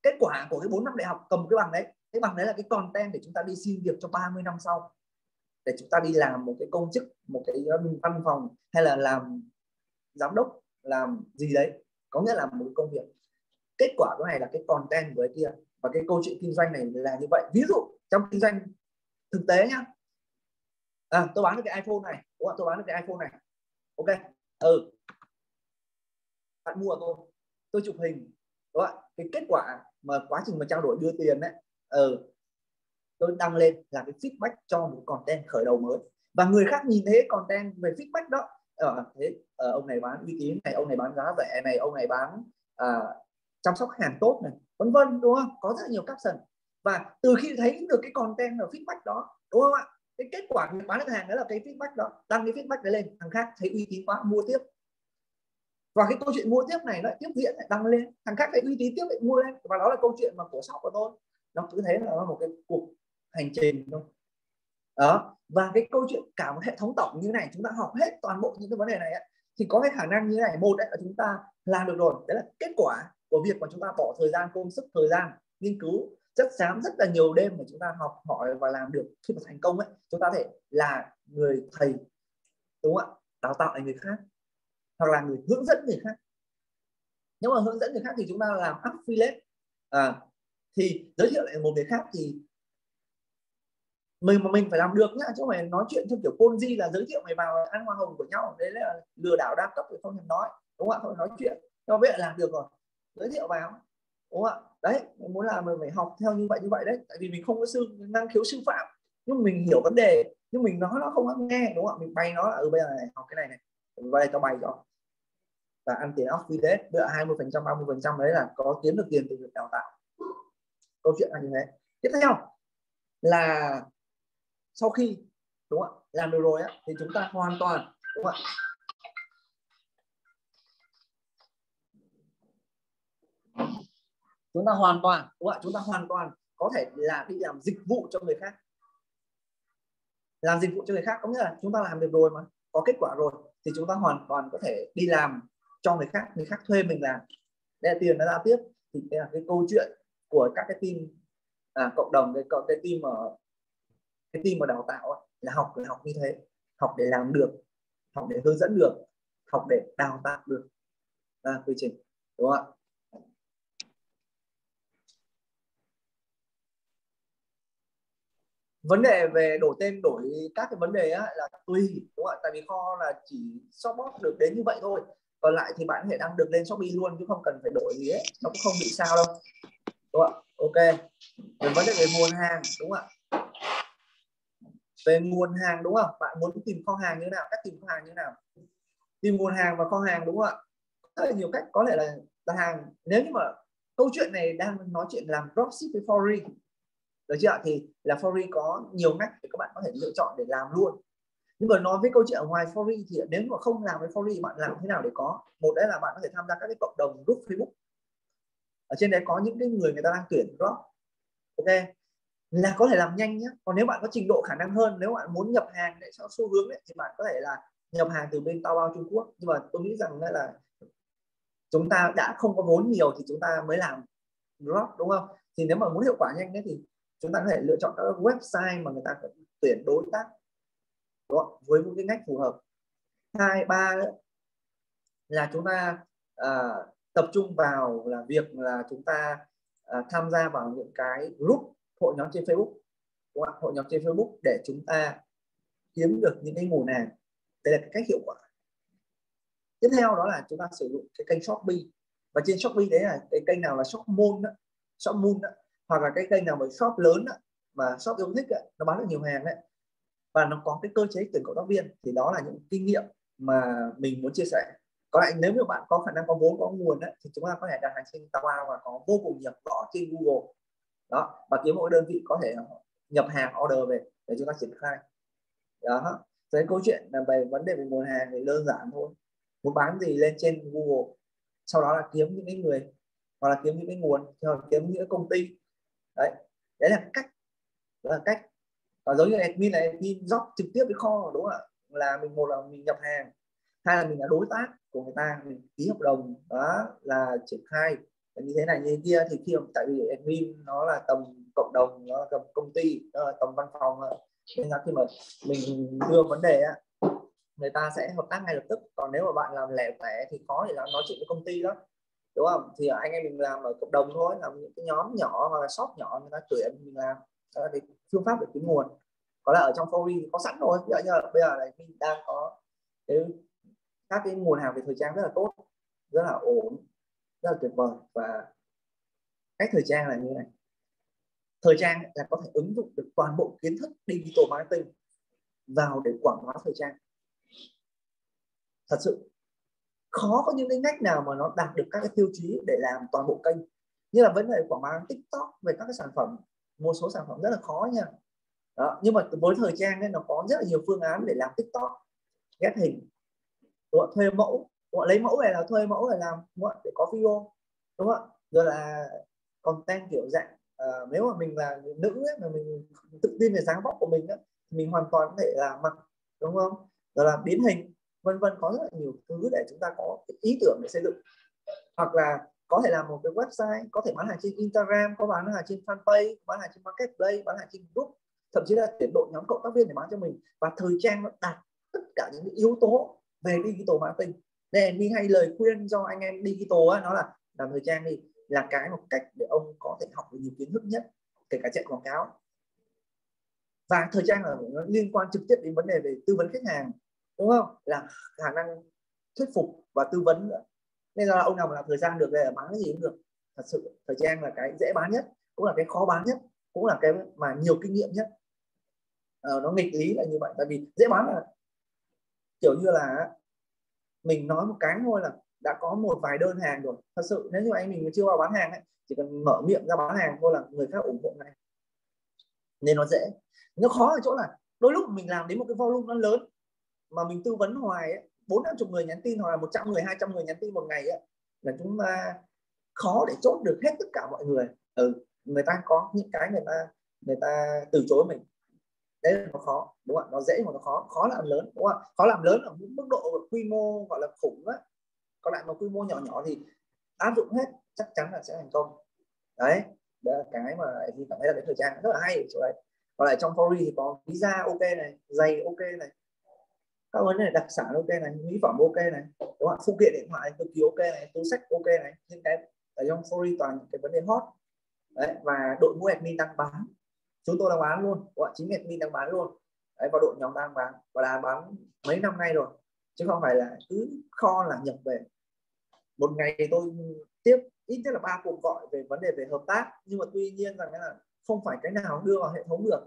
Kết quả của cái 4 năm đại học cầm cái bằng đấy cái bằng đấy là cái content để chúng ta đi xin việc cho 30 năm sau. Để chúng ta đi làm một cái công chức một cái um, văn phòng hay là làm giám đốc làm gì đấy. Có nghĩa là một cái công việc. Kết quả của này là cái content của cái kia. Và cái câu chuyện kinh doanh này là như vậy. Ví dụ trong kinh doanh thực tế nhá. À, tôi bán được cái iPhone này. Đúng không? tôi bán được cái iPhone này. Ok. Ừ. Bạn mua tôi. Tôi chụp hình. Đúng không? cái kết quả mà quá trình mà trao đổi đưa tiền đấy ừ tôi đăng lên là cái feedback cho một content khởi đầu mới. Và người khác nhìn thấy content về feedback đó ở thế ở ông này bán uy tín này ông này bán giá rẻ này ông này bán à, chăm sóc khách hàng tốt này vân vân đúng không? Có rất nhiều caption. Và từ khi thấy được cái content ở feedback đó đúng không ạ? Cái kết quả người bán được hàng đó là cái feedback đó đăng cái feedback đấy lên thằng khác thấy uy tín quá mua tiếp. Và cái câu chuyện mua tiếp này lại tiếp diễn lại đăng lên. Thằng khác thấy uy tín tiếp lại mua lên. Và đó là câu chuyện mà của shop của tôi nó cứ thế là nó một cái cuộc hành trình thôi. Đó và cái câu chuyện cả một hệ thống tổng như này chúng ta học hết toàn bộ những cái vấn đề này ấy, thì có cái khả năng như này một đấy là chúng ta làm được rồi. Đấy là kết quả của việc mà chúng ta bỏ thời gian công sức thời gian nghiên cứu. Rất sáng rất là nhiều đêm mà chúng ta học hỏi và làm được. Khi mà thành công ấy chúng ta thể là người thầy đúng không ạ? Đào tạo lại người khác hoặc là người hướng dẫn người khác. Nếu mà hướng dẫn người khác thì chúng ta làm affiliate à, thì giới thiệu lại một người khác thì mình mà mình phải làm được nhá, chứ mày nói chuyện theo kiểu ponzi là giới thiệu mày vào ăn hoa hồng của nhau, đấy là lừa đảo đa cấp thì không thèm nói, đúng không ạ? Không nói chuyện, cho biết là làm được rồi, giới thiệu vào, đúng không ạ? Đấy, mình muốn làm mình phải học theo như vậy như vậy đấy, tại vì mình không có sư, năng khiếu sư phạm, nhưng mình hiểu vấn đề, nhưng mình nói nó không nghe, đúng không ạ? Mình bày nó là ừ bây giờ này, học cái này này và đây bày cho, và ăn tiền off affiliate bây giờ 20 phần trăm 30 phần trăm đấy là có kiếm được tiền từ việc đào tạo câu chuyện là như thế. Tiếp theo là sau khi, đúng không ạ? Làm được rồi á, thì chúng ta hoàn toàn, đúng không ạ? Chúng ta hoàn toàn, đúng không ạ? Chúng ta hoàn toàn có thể là đi làm dịch vụ cho người khác. Làm dịch vụ cho người khác, có nghĩa là chúng ta làm được rồi mà, có kết quả rồi, thì chúng ta hoàn toàn có thể đi làm cho người khác. Người khác thuê mình làm. Để tiền nó ra tiếp. Thì đây là cái câu chuyện của các cái team à, cộng đồng cái cái team ở cái team mà đào tạo là học là học như thế. Học để làm được học để hướng dẫn được học để đào tạo được. À, quy trình đúng không ạ? Vấn đề về đổi tên đổi các cái vấn đề á, là tùy đúng không ạ? Tại vì kho là chỉ shopbot được đến như vậy thôi. Còn lại thì bạn có thể đăng được lên shopee luôn chứ không cần phải đổi gì hết. Nó cũng không bị sao đâu đúng không ạ? Ok. Về vấn đề về nguồn hàng, đúng không ạ? Về nguồn hàng, đúng không? Bạn muốn tìm kho hàng như thế nào? Cách tìm kho hàng như thế nào? Tìm nguồn hàng và kho hàng, đúng không ạ? Rất là nhiều cách. Có thể là là hàng, nếu như mà câu chuyện này đang nói chuyện làm dropship với foreign, được chưa ạ? Thì là foreign có nhiều cách để các bạn có thể lựa chọn để làm luôn. Nhưng mà nói với câu chuyện ở ngoài foreign thì nếu mà không làm với foreign bạn làm thế nào để có? Một đấy là bạn có thể tham gia các cái cộng đồng group facebook ở trên đấy có những cái người người ta đang tuyển drop. Ok? Là có thể làm nhanh nhé còn nếu bạn có trình độ khả năng hơn nếu bạn muốn nhập hàng để theo xu hướng ấy, thì bạn có thể là nhập hàng từ bên Taobao Trung Quốc. Nhưng mà tôi nghĩ rằng là chúng ta đã không có vốn nhiều thì chúng ta mới làm drop đúng không? Thì nếu mà muốn hiệu quả nhanh ấy, thì chúng ta có thể lựa chọn các website mà người ta tuyển đối tác đúng không? với một cái ngách phù hợp. Hai ba là chúng ta uh, tập trung vào là việc là chúng ta uh, tham gia vào những cái group hội nhóm trên Facebook. Đúng không? hội nhóm trên Facebook để chúng ta kiếm được những cái nguồn hàng. Đây là cái cách hiệu quả. Tiếp theo đó là chúng ta sử dụng cái kênh Shopee. Và trên Shopee đấy là cái kênh nào là shop moon đó, shop moon đó, hoặc là cái kênh nào mà shop lớn đó, mà shop yêu thích đó, nó bán được nhiều hàng đấy. Và nó có cái cơ chế tuyển cộng tác viên thì đó là những kinh nghiệm mà mình muốn chia sẻ còn lại nếu như bạn có khả năng có vốn có nguồn ấy, thì chúng ta có thể đặt hàng trên Taobao và có vô cùng nhập rõ trên Google. Đó và kiếm mỗi đơn vị có thể nhập hàng order về để chúng ta triển khai. Đó. Cái câu chuyện là về vấn đề về nguồn hàng thì đơn giản thôi. Muốn bán gì lên trên Google sau đó là kiếm những cái người hoặc là kiếm những cái nguồn hoặc kiếm những cái công ty. Đấy. Đấy là cách. Đó là cách. Và giống như admin là admin job trực tiếp với kho đúng không ạ? Là mình một là mình nhập hàng hai là mình là đối tác của người ta, mình ký hợp đồng, đó là triển khai. Như thế này, như thế kia, thì khi tại vì admin nó là tầm cộng đồng, nó là tầm công ty, nó là tầm văn phòng nên là khi mà mình đưa vấn đề á, người ta sẽ hợp tác ngay lập tức. Còn nếu mà bạn làm lẻ tẻ thì khó thì là nói chuyện với công ty đó. Đúng không? Thì anh em mình làm ở cộng đồng thôi, làm những cái nhóm nhỏ hoặc là shop nhỏ, người ta tuyển mình làm. Đó là cái phương pháp để kiếm nguồn. Có là ở trong Fori có sẵn rồi. Bây giờ bây giờ này mình đang có cái các cái nguồn hàng về thời trang rất là tốt rất là ổn rất là tuyệt vời. Và cách thời trang là như này. Thời trang là có thể ứng dụng được toàn bộ kiến thức digital marketing vào để quảng bá thời trang. Thật sự khó có những cái ngách nào mà nó đạt được các cái tiêu chí để làm toàn bộ kênh. Như là vấn đề quảng bá tiktok về các cái sản phẩm một số sản phẩm rất là khó nha. Đó. nhưng mà với thời trang ấy, nó có rất là nhiều phương án để làm tiktok ghép hình đúng không? thuê mẫu đúng không? lấy mẫu về là thuê mẫu để làm đúng không? để có video đúng không rồi là content kiểu dạng uh, nếu mà mình là nữ ấy, mà mình tự tin về dáng vóc của mình ấy, thì mình hoàn toàn có thể là mặc đúng không rồi là biến hình vân vân có rất là nhiều thứ để chúng ta có ý tưởng để xây dựng hoặc là có thể làm một cái website có thể bán hàng trên Instagram có bán hàng trên fanpage bán hàng trên marketplace bán hàng trên group thậm chí là tuyển đội nhóm cộng tác viên để bán cho mình và thời trang nó đạt tất cả những yếu tố về digital marketing. Nên đi hay lời khuyên do anh em digital á, nó là làm thời trang đi là cái một cách để ông có thể học được nhiều kiến thức nhất kể cả chạy quảng cáo. Và thời trang là nó liên quan trực tiếp đến vấn đề về tư vấn khách hàng đúng không? Là khả năng thuyết phục và tư vấn nữa. Nên là ông nào mà làm thời gian được là bán cái gì cũng được. Thật sự thời trang là cái dễ bán nhất cũng là cái khó bán nhất cũng là cái mà nhiều kinh nghiệm nhất. Ờ, nó nghịch lý là như vậy tại vì dễ bán là kiểu như là mình nói một cái thôi là đã có một vài đơn hàng rồi. Thật sự nếu như anh mình chưa vào bán hàng ấy, chỉ cần mở miệng ra bán hàng thôi là người khác ủng hộ ngay. Nên nó dễ. Nó khó ở chỗ là đôi lúc mình làm đến một cái volume nó lớn mà mình tư vấn hoài bốn năm chục người nhắn tin hoặc là một trăm người hai trăm người nhắn tin một ngày ấy, là chúng ta khó để chốt được hết tất cả mọi người. Ừ, người ta có những cái người ta người ta từ chối mình đấy là nó khó, đúng không ạ? Nó dễ mà nó khó. Khó làm lớn, đúng không ạ? Khó làm lớn ở mức độ quy mô gọi là khủng á. Còn lại mà quy mô nhỏ nhỏ thì áp dụng hết, chắc chắn là sẽ thành công. Đấy đó là cái mà thì cảm thấy là cái thời trang rất là hay ở chỗ đấy. Còn lại trong Fori thì có visa ok này, giày ok này. Các vấn đề đặc sản ok này, mỹ phẩm ok này, đúng không phụ kiện điện thoại cực kỳ ok này, túi sách ok này. Những cái ở trong Fori toàn những cái vấn đề hot. Đấy, và đội ngũ admin đang bán chúng tôi đang bán luôn. Gọi chính admin đang bán luôn. Đấy, và đội nhóm đang bán. Và đã bán mấy năm nay rồi. Chứ không phải là cứ kho là nhập về. Một ngày tôi tiếp ít nhất là ba cuộc gọi về vấn đề về hợp tác. Nhưng mà tuy nhiên rằng là không phải cái nào đưa vào hệ thống được.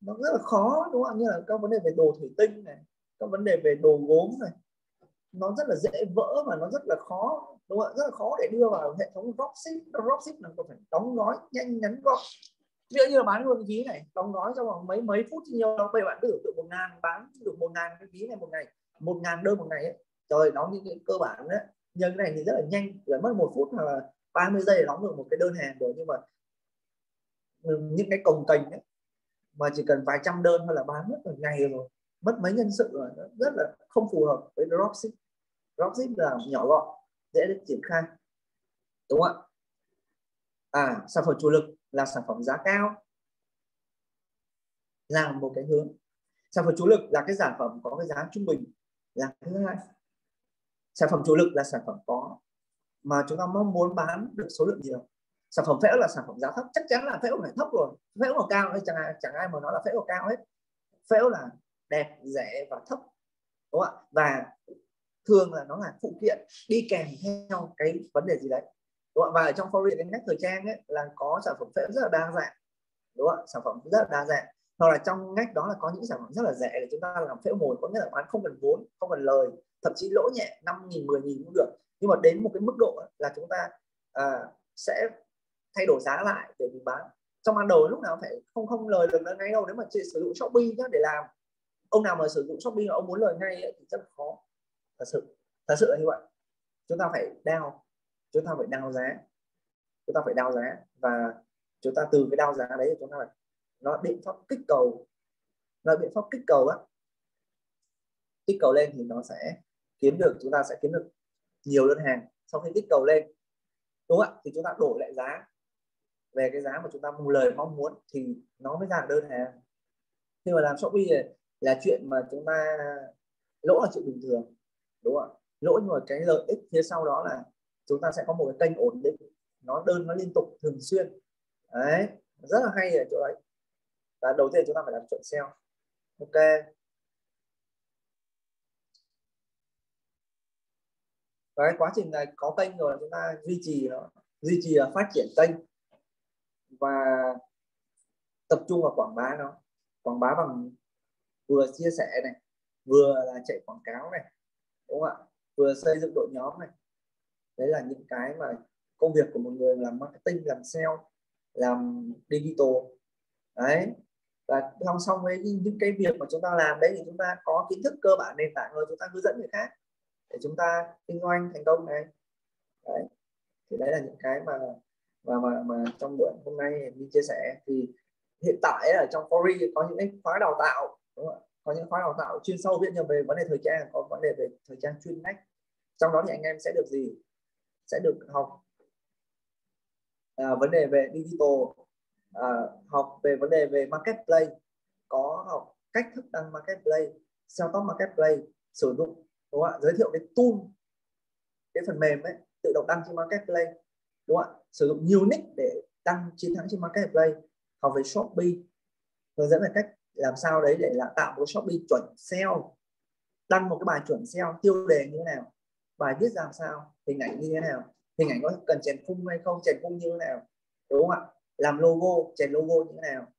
Nó rất là khó đúng không như là các vấn đề về đồ thủy tinh này các vấn đề về đồ gốm này. Nó rất là dễ vỡ và nó rất là khó đúng không? rất là khó để đưa vào hệ thống dropship dropship là còn phải đóng gói nhanh ngắn gọn ví dụ như là bán luôn cái ví này đóng gói trong vòng mấy mấy phút nhiều đâu bây bạn cứ tưởng tượng một ngàn bán được một ngàn cái ví này một ngày một ngàn đơn một ngày ấy. trời đóng những cái cơ bản đấy. Nhưng cái này thì rất là nhanh chỉ mất một phút hoặc là 30 giây để đóng được một cái đơn hàng rồi. Nhưng mà ừ, những cái cồng cành ấy, mà chỉ cần vài trăm đơn thôi là bán mất một ngày rồi. Mất mấy nhân sự rồi. Rất là không phù hợp với dropship. Dropship là nhỏ gọn dễ để triển khai. Đúng không ạ? À sản phẩm chủ lực là sản phẩm giá cao là một cái hướng. Sản phẩm chủ lực là cái sản phẩm có cái giá trung bình là thứ hai. Sản phẩm chủ lực là sản phẩm có, mà chúng ta mong muốn bán được số lượng nhiều. Sản phẩm phễu là sản phẩm giá thấp, chắc chắn là phễu phải thấp rồi. Phễu là cao hay chẳng ai chẳng ai mà nói là phễu là cao hết. Phễu là đẹp, rẻ và thấp, đúng không ạ? Và thường là nó là phụ kiện, đi kèm theo cái vấn đề gì đấy đúng không? và ở trong foreign cái ngách thời trang ấy là có sản phẩm phễu rất là đa dạng. Đúng không? sản phẩm rất là đa dạng. Hoặc là trong ngách đó là có những sản phẩm rất là rẻ để chúng ta làm phễu mồi có nghĩa là bán không cần vốn không cần lời thậm chí lỗ nhẹ 5 nghìn 10 nghìn cũng được. Nhưng mà đến một cái mức độ là chúng ta à, sẽ thay đổi giá lại để mình bán. Trong ban đầu lúc nào phải không không lời được ngay đâu. Nếu mà chị sử dụng shopee nhá để làm. Ông nào mà sử dụng shopee mà ông muốn lời ngay ấy, thì rất là khó. Thật sự thật sự là như vậy. Chúng ta phải đeo chúng ta phải đao giá. Chúng ta phải đao giá và chúng ta từ cái đao giá đấy chúng ta phải nó biện pháp kích cầu. Nó biện pháp kích cầu á. Kích cầu lên thì nó sẽ kiếm được chúng ta sẽ kiếm được nhiều đơn hàng sau khi kích cầu lên. Đúng không ạ? Thì chúng ta đổi lại giá. Về cái giá mà chúng ta mong lời mong muốn thì nó mới ra đơn hàng. Khi mà làm shopee là chuyện mà chúng ta lỗ là chuyện bình thường. Đúng không ạ? Lỗ nhưng mà cái lợi ích phía sau đó là chúng ta sẽ có một cái kênh ổn định, nó đơn, nó liên tục, thường xuyên. Đấy, rất là hay ở chỗ đấy. Và đầu tiên chúng ta phải làm chuẩn SEO. Ok. Cái quá trình này có kênh rồi, chúng ta duy trì nó duy trì phát triển kênh. Và tập trung vào quảng bá nó. Quảng bá bằng vừa chia sẻ này, vừa là chạy quảng cáo này, đúng không ạ? Vừa xây dựng đội nhóm này đấy là những cái mà công việc của một người làm marketing làm sale làm digital. Đấy. Và song song với những cái việc mà chúng ta làm đấy thì chúng ta có kiến thức cơ bản nền tảng rồi chúng ta hướng dẫn người khác để chúng ta kinh doanh thành công này. Đấy. Thì đấy là những cái mà mà mà, mà trong buổi hôm nay mình chia sẻ. Thì hiện tại ở trong Fori có những cái khóa đào tạo đúng không? có những khóa đào tạo chuyên sâu viện về vấn đề thời trang có vấn đề về thời trang chuyên ngách trong đó thì anh em sẽ được gì? Sẽ được học. À, vấn đề về digital. À, học về vấn đề về marketplace. Có học cách thức đăng marketplace sell top marketplace sử dụng đúng không ạ? Giới thiệu cái tool cái phần mềm ấy tự động đăng trên marketplace đúng không ạ? Sử dụng nhiều nick để đăng chiến thắng trên marketplace học về shopee hướng dẫn về cách làm sao đấy để là tạo một cái shopee chuẩn SEO đăng một cái bài chuẩn SEO tiêu đề như thế nào bài viết làm sao hình ảnh như thế nào? Hình ảnh có cần chèn khung hay không? Chèn khung như thế nào? Đúng không ạ? Làm logo, chèn logo như thế nào?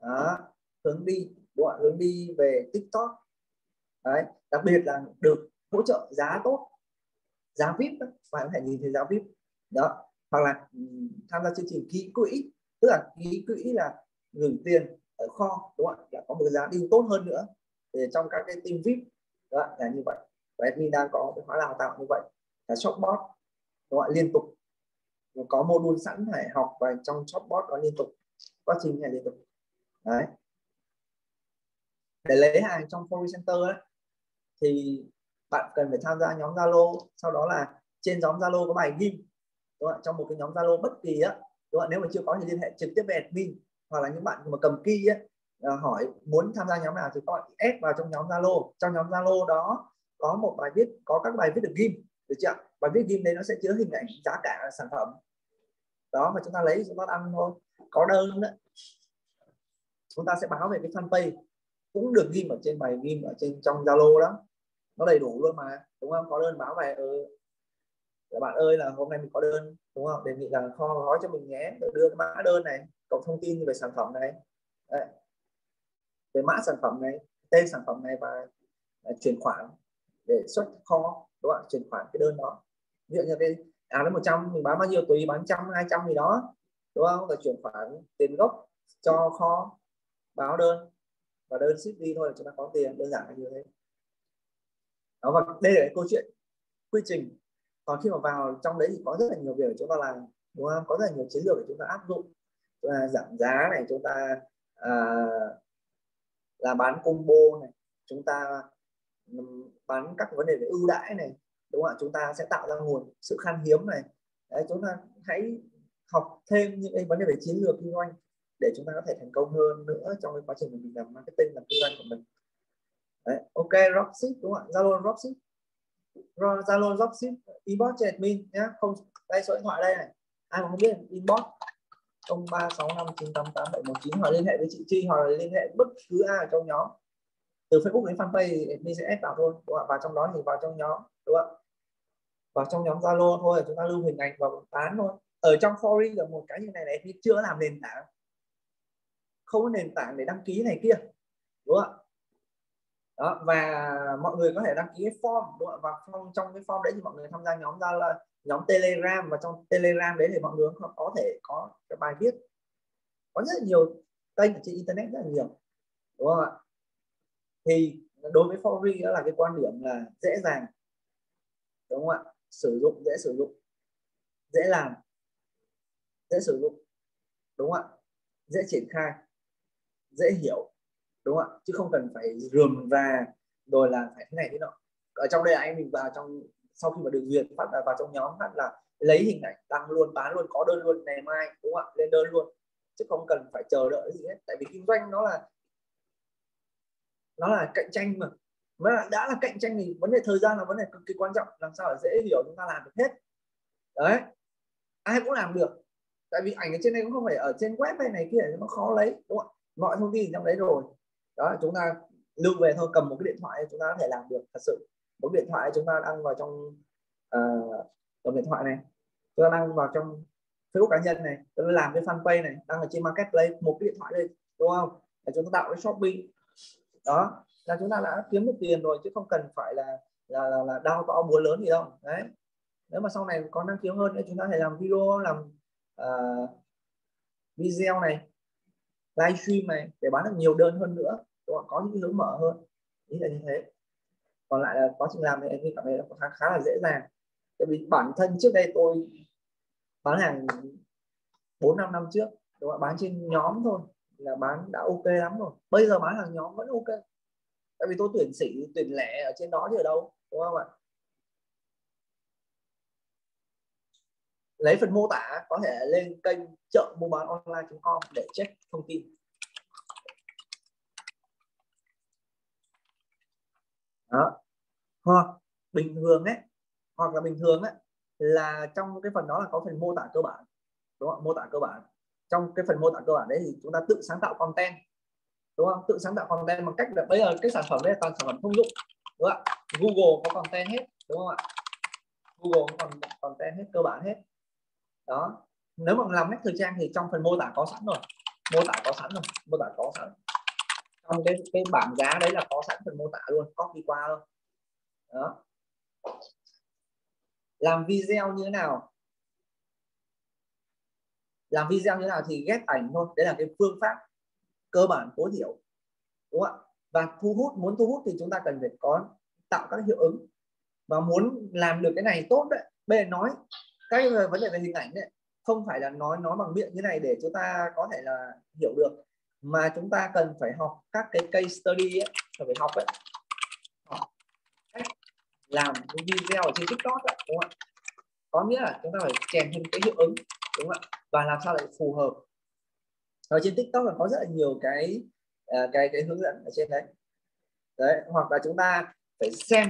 Đó. Hướng đi, đúng không ạ? Hướng đi về tiktok. Đấy. Đặc biệt là được hỗ trợ giá tốt. Giá vip đó. bạn có thể nhìn thấy giá vip. Đó. Hoặc là tham gia chương trình ký quỹ. Tức là ký quỹ là gửi tiền ở kho, đúng không ạ? Là có một giá deal tốt hơn nữa. Để trong các cái team vip, đó, là như vậy. Và admin đang có cái khóa đào tạo như vậy là shopbot đúng không liên tục. Có module sẵn phải học và trong shopbot nó liên tục quá trình này liên tục. Đấy. Để lấy hàng trong Foreign Center ấy, thì bạn cần phải tham gia nhóm Zalo. Sau đó là trên nhóm Zalo có bài ghim đúng không? trong một cái nhóm Zalo bất kỳ á. Đúng không? nếu mà chưa có thì liên hệ trực tiếp với admin hoặc là những bạn mà cầm key ấy, à, hỏi muốn tham gia nhóm nào thì các bạn add vào trong nhóm Zalo. Trong nhóm Zalo đó có một bài viết có các bài viết được ghim được chưa? Bài viết ghim đấy nó sẽ chứa hình ảnh giá cả sản phẩm. Đó mà chúng ta lấy chúng ta ăn thôi. Có đơn đó. Chúng ta sẽ báo về cái fanpage. Cũng được ghim ở trên bài ghim ở trên trong Zalo đó. Nó đầy đủ luôn mà đúng không? Có đơn báo về ừ, dạ bạn ơi là hôm nay mình có đơn đúng không? Đề nghị là kho gói cho mình nhé. Để đưa cái mã đơn này cộng thông tin về sản phẩm này. Đấy. về mã sản phẩm này tên sản phẩm này và à, chuyển khoản để xuất kho các bạn chuyển khoản cái đơn đó. Ví dụ như cái áo đến 100 mình bán bao nhiêu tùy bán trăm hai trăm gì đó đúng không? Rồi chuyển khoản tiền gốc cho kho báo đơn và đơn ship đi thôi là chúng ta có tiền đơn giản là như thế. Đó và đây là cái câu chuyện quy trình. Còn khi mà vào trong đấy thì có rất là nhiều việc để chúng ta làm đúng không? Có rất là nhiều chiến lược để chúng ta áp dụng. Chúng ta giảm giá này chúng ta à, là bán combo này chúng ta bán các vấn đề về ưu đãi này đúng không ạ? Chúng ta sẽ tạo ra nguồn sự khan hiếm này. Đấy, chúng ta hãy học thêm những cái vấn đề về chiến lược kinh doanh để chúng ta có thể thành công hơn nữa trong cái quá trình mình làm marketing làm kinh doanh của mình. Đấy, ok dropship đúng không ạ? Zalo dropship zalo dropship inbox cho admin nhé không đây số điện thoại đây này. Ai mà không biết inbox. 0365988719 hoặc liên hệ với chị Chi hoặc là liên hệ bất cứ ai trong nhóm từ Facebook đến fanpage mình sẽ ép vào thôi, đúng không? và trong đó thì vào trong nhóm, đúng không vào trong nhóm Zalo thôi, chúng ta lưu hình ảnh và bán thôi. Ở trong Fori là một cái như này này thì chưa làm nền tảng. Không có nền tảng để đăng ký này kia, đúng không đó, và mọi người có thể đăng ký cái form, đúng không? và trong trong cái form đấy thì mọi người tham gia nhóm ra là nhóm telegram. Và trong telegram đấy thì mọi người có thể có cái bài viết. Có rất là nhiều kênh ở trên internet rất là nhiều, đúng không ạ? Thì đối với Fori đó là cái quan điểm là dễ dàng, đúng không ạ? Sử dụng, dễ sử dụng, dễ làm, dễ sử dụng, đúng không ạ? Dễ triển khai, dễ hiểu, đúng không ạ? Chứ không cần phải rườm ra rồi là phải thế này thế nọ. Ở trong đây anh mình vào trong, sau khi mà được duyệt, phát là vào trong nhóm, phát là lấy hình ảnh đăng luôn, bán luôn, có đơn luôn ngày mai, đúng không ạ? Lên đơn luôn. Chứ không cần phải chờ đợi gì hết. Tại vì kinh doanh nó là nó là cạnh tranh mà. Mà đã là cạnh tranh thì vấn đề thời gian là vấn đề cực kỳ quan trọng làm sao để dễ hiểu chúng ta làm được hết. Đấy ai cũng làm được. Tại vì ảnh ở trên đây cũng không phải ở trên web hay này kia nó khó lấy đúng không mọi thông tin trong đấy rồi. Đó chúng ta lưu về thôi cầm một cái điện thoại chúng ta có thể làm được thật sự. Một điện thoại chúng ta đang vào trong uh, cầm điện thoại này. Chúng ta đang vào trong Facebook cá nhân này. Chúng ta làm cái fanpage này đang ở trên marketplace một cái điện thoại đây đúng không? Để chúng ta tạo cái shopping đó là chúng ta đã kiếm được tiền rồi chứ không cần phải là là là, là đau to búa lớn gì đâu. Đấy. Nếu mà sau này có năng khiếu hơn nữa chúng ta có thể làm video làm uh, video này livestream này để bán được nhiều đơn hơn nữa đúng không? có những hướng mở hơn. Ý là như thế. Còn lại là quá trình làm thì em cảm thấy khá, khá là dễ dàng. Tại vì bản thân trước đây tôi bán hàng 4 năm năm trước đúng không? bán trên nhóm thôi là bán đã ok lắm rồi. Bây giờ bán hàng nhóm vẫn ok. Tại vì tôi tuyển sĩ, tuyển lẻ ở trên đó thì ở đâu, đúng không ạ? Lấy phần mô tả có thể lên kênh chợ mua bán online.com để check thông tin. Đó. Hoặc bình thường ấy, hoặc là bình thường ấy, là trong cái phần đó là có phần mô tả cơ bản, đúng không mô tả cơ bản trong cái phần mô tả cơ bản đấy thì chúng ta tự sáng tạo content, đúng không? Tự sáng tạo content bằng cách là bây giờ cái sản phẩm đấy là toàn sản phẩm thông dụng, đúng không ạ? Google có content hết, đúng không ạ? Google có còn content hết, cơ bản hết. Đó. Nếu mà làm nét thời trang thì trong phần mô tả có sẵn rồi. Mô tả có sẵn rồi, mô tả có sẵn. Trong cái cái bảng giá đấy là có sẵn phần mô tả luôn, copy qua luôn. Đó. Làm video như thế nào? Làm video như thế nào thì ghép ảnh thôi. Đấy là cái phương pháp cơ bản tối thiểu. Đúng không ạ? Và thu hút muốn thu hút thì chúng ta cần phải có tạo các hiệu ứng. Và muốn làm được cái này tốt đấy bây giờ nói cái vấn đề về hình ảnh đấy không phải là nói nói bằng miệng như này để chúng ta có thể là hiểu được. Mà chúng ta cần phải học các cái case study ấy, phải học ấy. Học cách làm video ở trên tiktok ấy, đúng không ạ? Có nghĩa là chúng ta phải chèn thêm cái hiệu ứng đúng không ạ? Và làm sao để phù hợp? Ở trên tiktok là có rất là nhiều cái à, cái cái hướng dẫn ở trên đấy. Đấy hoặc là chúng ta phải xem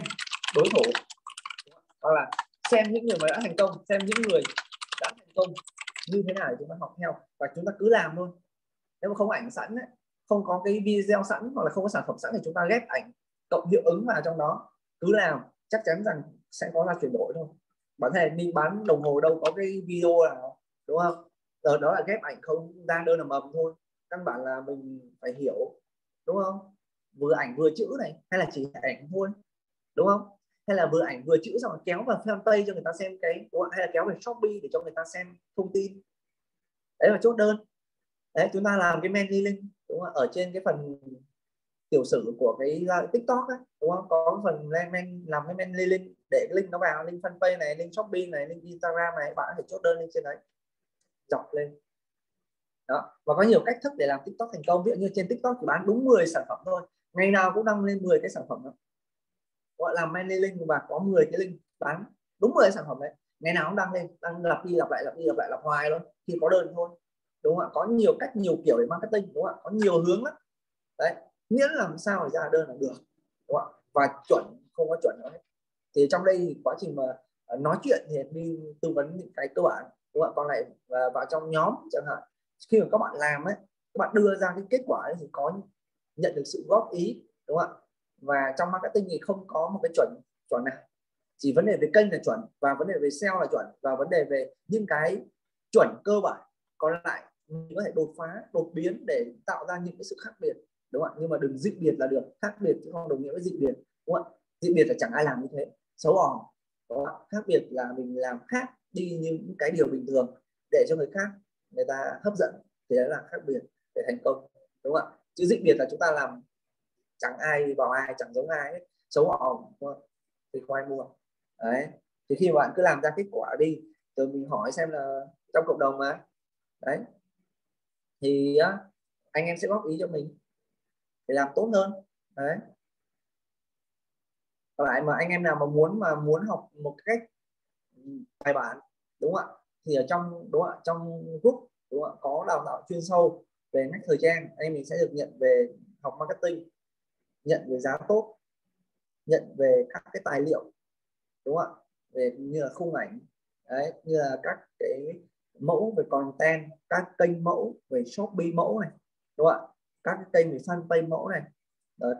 đối thủ. Hoặc là xem những người mà đã thành công xem những người đã thành công như thế nào để chúng ta học theo. Và chúng ta cứ làm luôn nếu mà không ảnh sẵn ấy, không có cái video sẵn hoặc là không có sản phẩm sẵn thì chúng ta ghép ảnh cộng hiệu ứng vào trong đó. Cứ làm chắc chắn rằng sẽ có ra chuyển đổi thôi. Bản thân mình bán đồng hồ đâu có cái video nào đúng không? Đó, đó là ghép ảnh không ra đơn là mầm thôi. Căn bản là mình phải hiểu. Đúng không? Vừa ảnh vừa chữ này hay là chỉ ảnh thôi. Đúng không? Hay là vừa ảnh vừa chữ xong rồi kéo vào fanpage cho người ta xem cái hay là kéo về shopee để cho người ta xem thông tin. Đấy là chốt đơn. Đấy chúng ta làm cái menu link đúng không? Ở trên cái phần tiểu sử của cái uh, tiktok ấy, đúng không? Có phần men làm cái menu link để cái link nó vào link fanpage này link shopee này link instagram này bạn có thể chốt đơn lên trên đấy dọc lên. Đó. Và có nhiều cách thức để làm tiktok thành công. Ví dụ như trên tiktok chỉ bán đúng 10 sản phẩm thôi. Ngày nào cũng đăng lên 10 cái sản phẩm đó. Gọi là mailing và có 10 cái link bán đúng 10 sản phẩm đấy. Ngày nào cũng đăng lên, đăng lặp đi lặp lại, lặp đi lặp lại, lặp hoài luôn. Khi có đơn thôi. Đúng không ạ? Có nhiều cách, nhiều kiểu để marketing, đúng không ạ? Có nhiều hướng lắm. Đấy. Miễn làm sao để ra đơn là được, đúng không ạ? Và chuẩn, không có chuẩn nữa thì trong đây thì quá trình mà ờ, nói chuyện thì mình tư vấn những cái cơ bản đúng không ạ? Còn lại và vào trong nhóm chẳng hạn. Khi mà các bạn làm ấy các bạn đưa ra cái kết quả ấy, thì có nhận được sự góp ý đúng không ạ? Và trong marketing thì không có một cái chuẩn chuẩn nào. Chỉ vấn đề về kênh là chuẩn và vấn đề về SEO là chuẩn và vấn đề về những cái chuẩn cơ bản. Còn lại mình có thể đột phá đột biến để tạo ra những cái sự khác biệt đúng không ạ? Nhưng mà đừng dị biệt là được. Khác biệt chứ không đồng nghĩa với dị biệt đúng không ạ? Dị biệt là chẳng ai làm như thế. Xấu hổ khác biệt là mình làm khác đi những cái điều bình thường để cho người khác, người ta hấp dẫn, thì đấy là khác biệt để thành công, đúng không ạ? Chứ dị biệt là chúng ta làm chẳng ai vào ai, chẳng giống ai ấy. xấu họ thì không ai mua. Đấy. Thì khi mà bạn cứ làm ra kết quả đi, rồi mình hỏi xem là trong cộng đồng mà. Đấy. Thì anh em sẽ góp ý cho mình để làm tốt hơn. Đấy. Còn lại mà anh em nào mà muốn mà muốn học một cách bài bản, đúng không ạ? Thì ở trong, đúng không ạ? Trong group, đúng không ạ? Có đào tạo chuyên sâu về ngách thời trang, anh mình sẽ được nhận về học marketing, nhận về giá tốt, nhận về các cái tài liệu, đúng không ạ? Về như là khung ảnh, đấy, như là các cái mẫu về content, các kênh mẫu về shopee mẫu này, đúng không ạ? Các cái kênh về fanpage mẫu này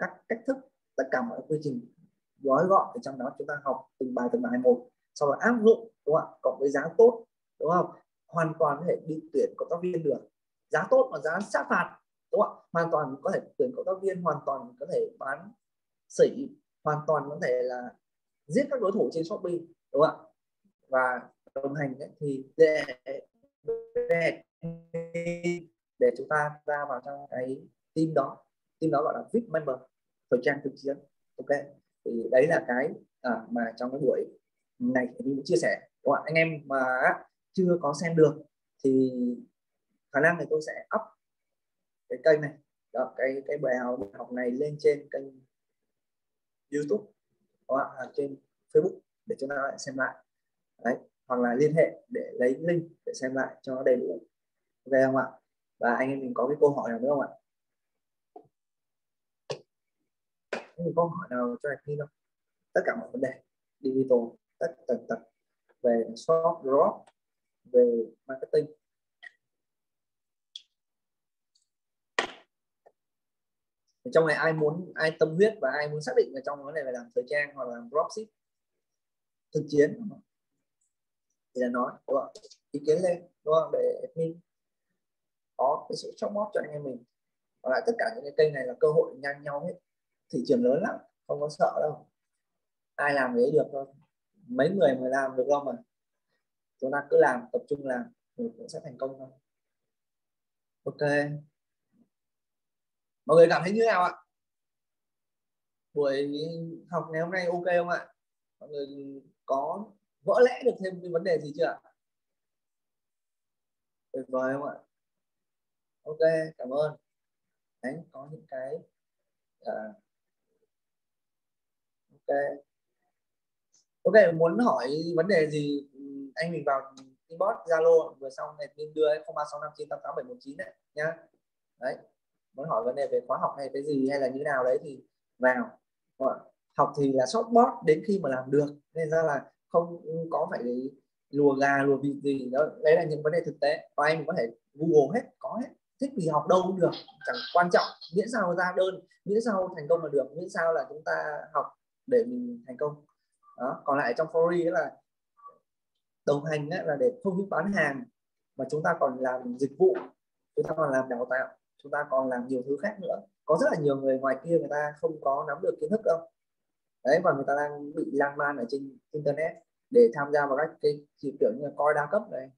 các cách thức tất cả mọi quy trình gói gọn ở trong đó chúng ta học từng bài từng bài một sau đó áp dụng đúng không ạ? Cộng với giá tốt đúng không? Hoàn toàn có thể đi tuyển cộng tác viên được. Giá tốt mà giá sát phạt đúng không ạ? Hoàn toàn có thể tuyển cộng tác viên hoàn toàn có thể bán sỉ hoàn toàn có thể là giết các đối thủ trên shopee đúng không ạ? Và đồng hành ấy, thì để, để để chúng ta ra vào trong cái team đó. Team đó gọi là VIP member thời trang thực chiến. Ok? Thì đấy là cái à, mà trong cái buổi này thì mình chia sẻ đúng không? anh em mà chưa có xem được thì khả năng thì tôi sẽ up cái kênh này. Đó, cái cái bài học này lên trên kênh YouTube hoặc là trên Facebook để chúng ta lại xem lại. Đấy hoặc là liên hệ để lấy link để xem lại cho đầy đủ. Ok không ạ? Và anh em mình có cái câu hỏi nào nữa không ạ? Có câu hỏi nào cho anh không? Tất cả mọi vấn đề digital tất tần tật về shop drop, về marketing. Trong này ai muốn, ai tâm huyết và ai muốn xác định là trong cái này phải làm thời trang hoặc là làm dropship thực chiến. Thì là nói, đúng không? ý kiến lên, đúng không? Để admin có cái sự support cho anh em mình. Còn lại tất cả những cái kênh này là cơ hội ngang nhau hết. Thị trường lớn lắm, không có sợ đâu. Ai làm đấy được thôi mấy người mà làm được đâu mà. Chúng ta cứ làm tập trung làm rồi cũng sẽ thành công thôi. Ok. Mọi người cảm thấy như thế nào ạ? Buổi học ngày hôm nay ok không ạ? Mọi người có vỡ lẽ được thêm cái vấn đề gì chưa ạ? Tuyệt vời không ạ? Ok cảm ơn. Đấy có những cái à, ok ok muốn hỏi vấn đề gì anh mình vào inbox zalo vừa xong này mình đưa không ba sáu năm chín tám tám bảy một chín đấy, nhá. Đấy, muốn hỏi vấn đề về khóa học hay cái gì hay là như nào đấy thì vào. Học thì là shop bot đến khi mà làm được, nên ra là không có phải lùa gà, lùa vịt gì, đó, đấy là những vấn đề thực tế. Và anh có thể google hết, có hết, thích thì học đâu cũng được, chẳng quan trọng, miễn sao ra đơn, miễn sao thành công là được, miễn sao là chúng ta học để mình thành công đó còn lại trong Fori là đồng hành ấy, là để không những bán hàng mà chúng ta còn làm dịch vụ chúng ta còn làm đào tạo chúng ta còn làm nhiều thứ khác nữa. Có rất là nhiều người ngoài kia người ta không có nắm được kiến thức đâu. Đấy và người ta đang bị lan man ở trên internet để tham gia vào các cái chỉ kiểu như là coi đa cấp này.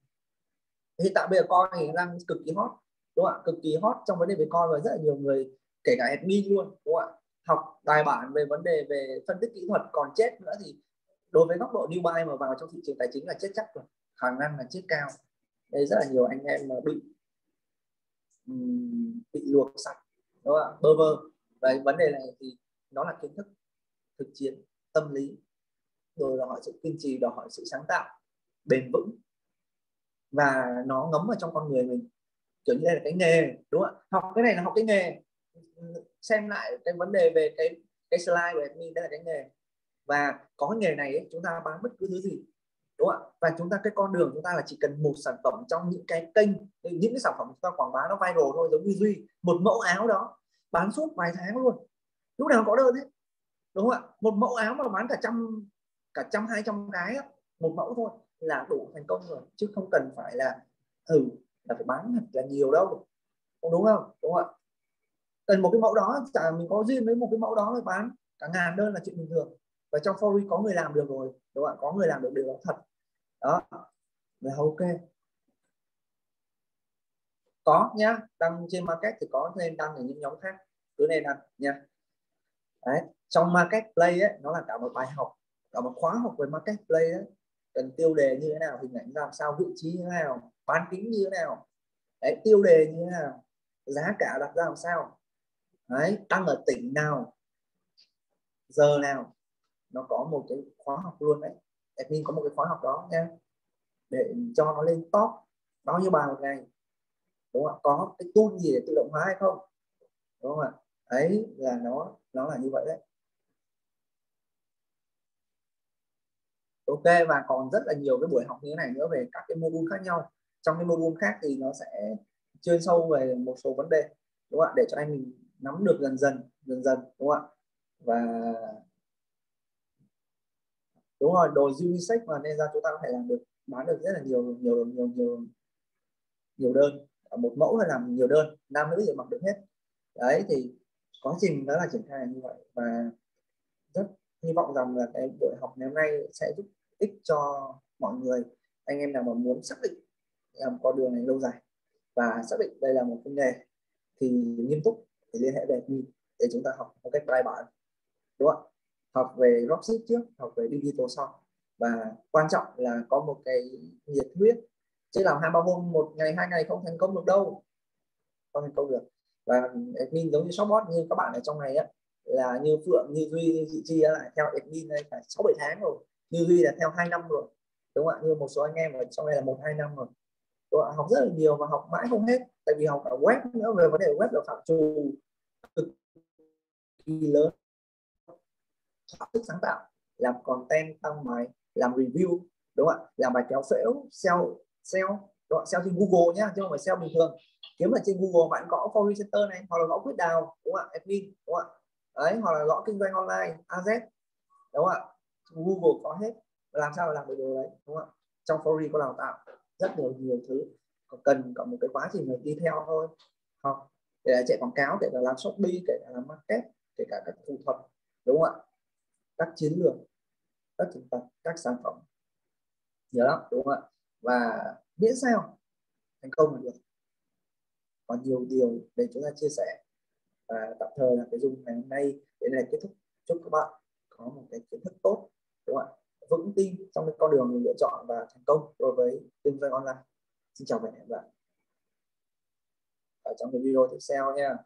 Hiện tại bây giờ coi thì đang cực kỳ hot đúng không ạ? Cực kỳ hot trong vấn đề về coi và rất là nhiều người kể cả admin luôn đúng không ạ? Học bài bản về vấn đề về phân tích kỹ thuật còn chết nữa thì đối với góc độ new buy mà vào trong thị trường tài chính là chết chắc rồi. Khả năng là chết cao. Đây rất là nhiều anh em mà bị bị luộc sạch, đúng không ạ? Bơ vơ. Và vấn đề này thì nó là kiến thức thực chiến, tâm lý. Rồi đòi hỏi sự kiên trì, đòi hỏi sự sáng tạo, bền vững. Và nó ngấm vào trong con người mình. Kiểu như đây là cái nghề, đúng không ạ? Học cái này là học cái nghề. Xem lại cái vấn đề về cái cái slide của admin, đây là cái nghề và có nghề này ấy, chúng ta bán bất cứ thứ gì đúng không ạ? Và chúng ta cái con đường chúng ta là chỉ cần một sản phẩm trong những cái kênh những cái sản phẩm chúng ta quảng bá nó viral thôi giống như duy một mẫu áo đó bán suốt vài tháng luôn. Lúc nào có đơn đấy đúng không ạ? Một mẫu áo mà bán cả trăm cả trăm hai trăm cái đó, một mẫu thôi là đủ thành công rồi chứ không cần phải là ừ là phải bán thật là nhiều đâu. Đúng không? Đúng không ạ? Cần một cái mẫu đó chả mình có duyên với một cái mẫu đó rồi bán cả ngàn đơn là chuyện bình thường và trong Fori có người làm được rồi các bạn có người làm được điều đó thật. Đó. Là ok. Có nhá. Đăng trên market thì có, nên đăng ở những nhóm khác. Cứ nên đăng nha. Đấy. Trong market play ấy, nó là cả một bài học, cả một khóa học về market play đấy cần tiêu đề như thế nào, hình ảnh làm sao, vị trí như thế nào, bán kính như thế nào. Đấy, tiêu đề như thế nào, giá cả đặt ra làm sao. Đấy, đăng ở tỉnh nào, giờ nào nó có một cái khóa học luôn đấy. Admin có một cái khóa học đó nha. Để cho nó lên top. Bao nhiêu bài một ngày? Đúng không ạ? Có cái tool gì để tự động hóa hay không? Đúng không ạ? Ấy là nó nó là như vậy đấy. Ok, và còn rất là nhiều cái buổi học như thế này nữa về các cái module khác nhau. Trong cái module khác thì nó sẽ chuyên sâu về một số vấn đề, đúng không ạ? Để cho anh mình nắm được dần dần dần dần, đúng không ạ? Và đúng rồi, đồ unisex mà, nên ra chúng ta có thể làm được, bán được rất là nhiều nhiều nhiều nhiều nhiều đơn. Ở một mẫu là làm nhiều đơn, nam nữ đều mặc được hết. Đấy, thì quá trình đó là triển khai như vậy. Và rất hy vọng rằng là cái buổi học ngày hôm nay sẽ giúp ích cho mọi người. Anh em nào mà muốn xác định làm con đường này lâu dài và xác định đây là một cái nghề, thì nghiêm túc thì liên hệ về mình để chúng ta học một cách bài bản. Đúng không ạ? Học về dropship trước, học về digital sau. Và quan trọng là có một cái nhiệt huyết. Chứ làm hai ba hôm một ngày, hai ngày không thành công được đâu. Không thành công được. Và admin giống như shopbot như các bạn ở trong này á, là như phượng, như duy, như chị chi lại theo admin này phải sáu bảy tháng rồi. Như duy là theo hai năm rồi. Đúng không ạ? Như một số anh em ở trong này là một, hai năm rồi. Đúng không? học rất là nhiều và học mãi không hết. Tại vì học cả web nữa, về vấn đề web là phạm trù cực kỳ lớn thức sáng tạo, làm content tăng bài, làm review, đúng không ạ? Làm bài kéo phễu SEO SEO đúng SEO trên Google nhá, chứ không phải SEO bình thường. Kiếm ở trên Google bạn gõ for center này, hoặc là gõ quyết đào, đúng không ạ? Admin, đúng không ạ? Đấy, hoặc là gõ kinh doanh online AZ đúng không ạ? Google có hết. Làm sao làm được điều đấy, đúng không ạ? Trong Fori có đào tạo rất nhiều nhiều thứ. Còn cần có một cái quá trình đi theo thôi. Học để là chạy quảng cáo, kể cả làm shopee, kể cả làm market, kể cả các thủ thuật, đúng không ạ? Các chiến lược, các thực tập, các sản phẩm. Nhiều lắm, đúng không ạ? Và miễn sao thành công là được. Còn nhiều điều để chúng ta chia sẻ và tạm thời là cái dùng ngày hôm nay đến này kết thúc. Chúc các bạn có một cái kiến thức tốt, đúng không ạ? Vững tin trong cái con đường mình lựa chọn và thành công đối với kinh doanh online. Xin chào và hẹn gặp lại. Ở trong cái video tiếp theo nha.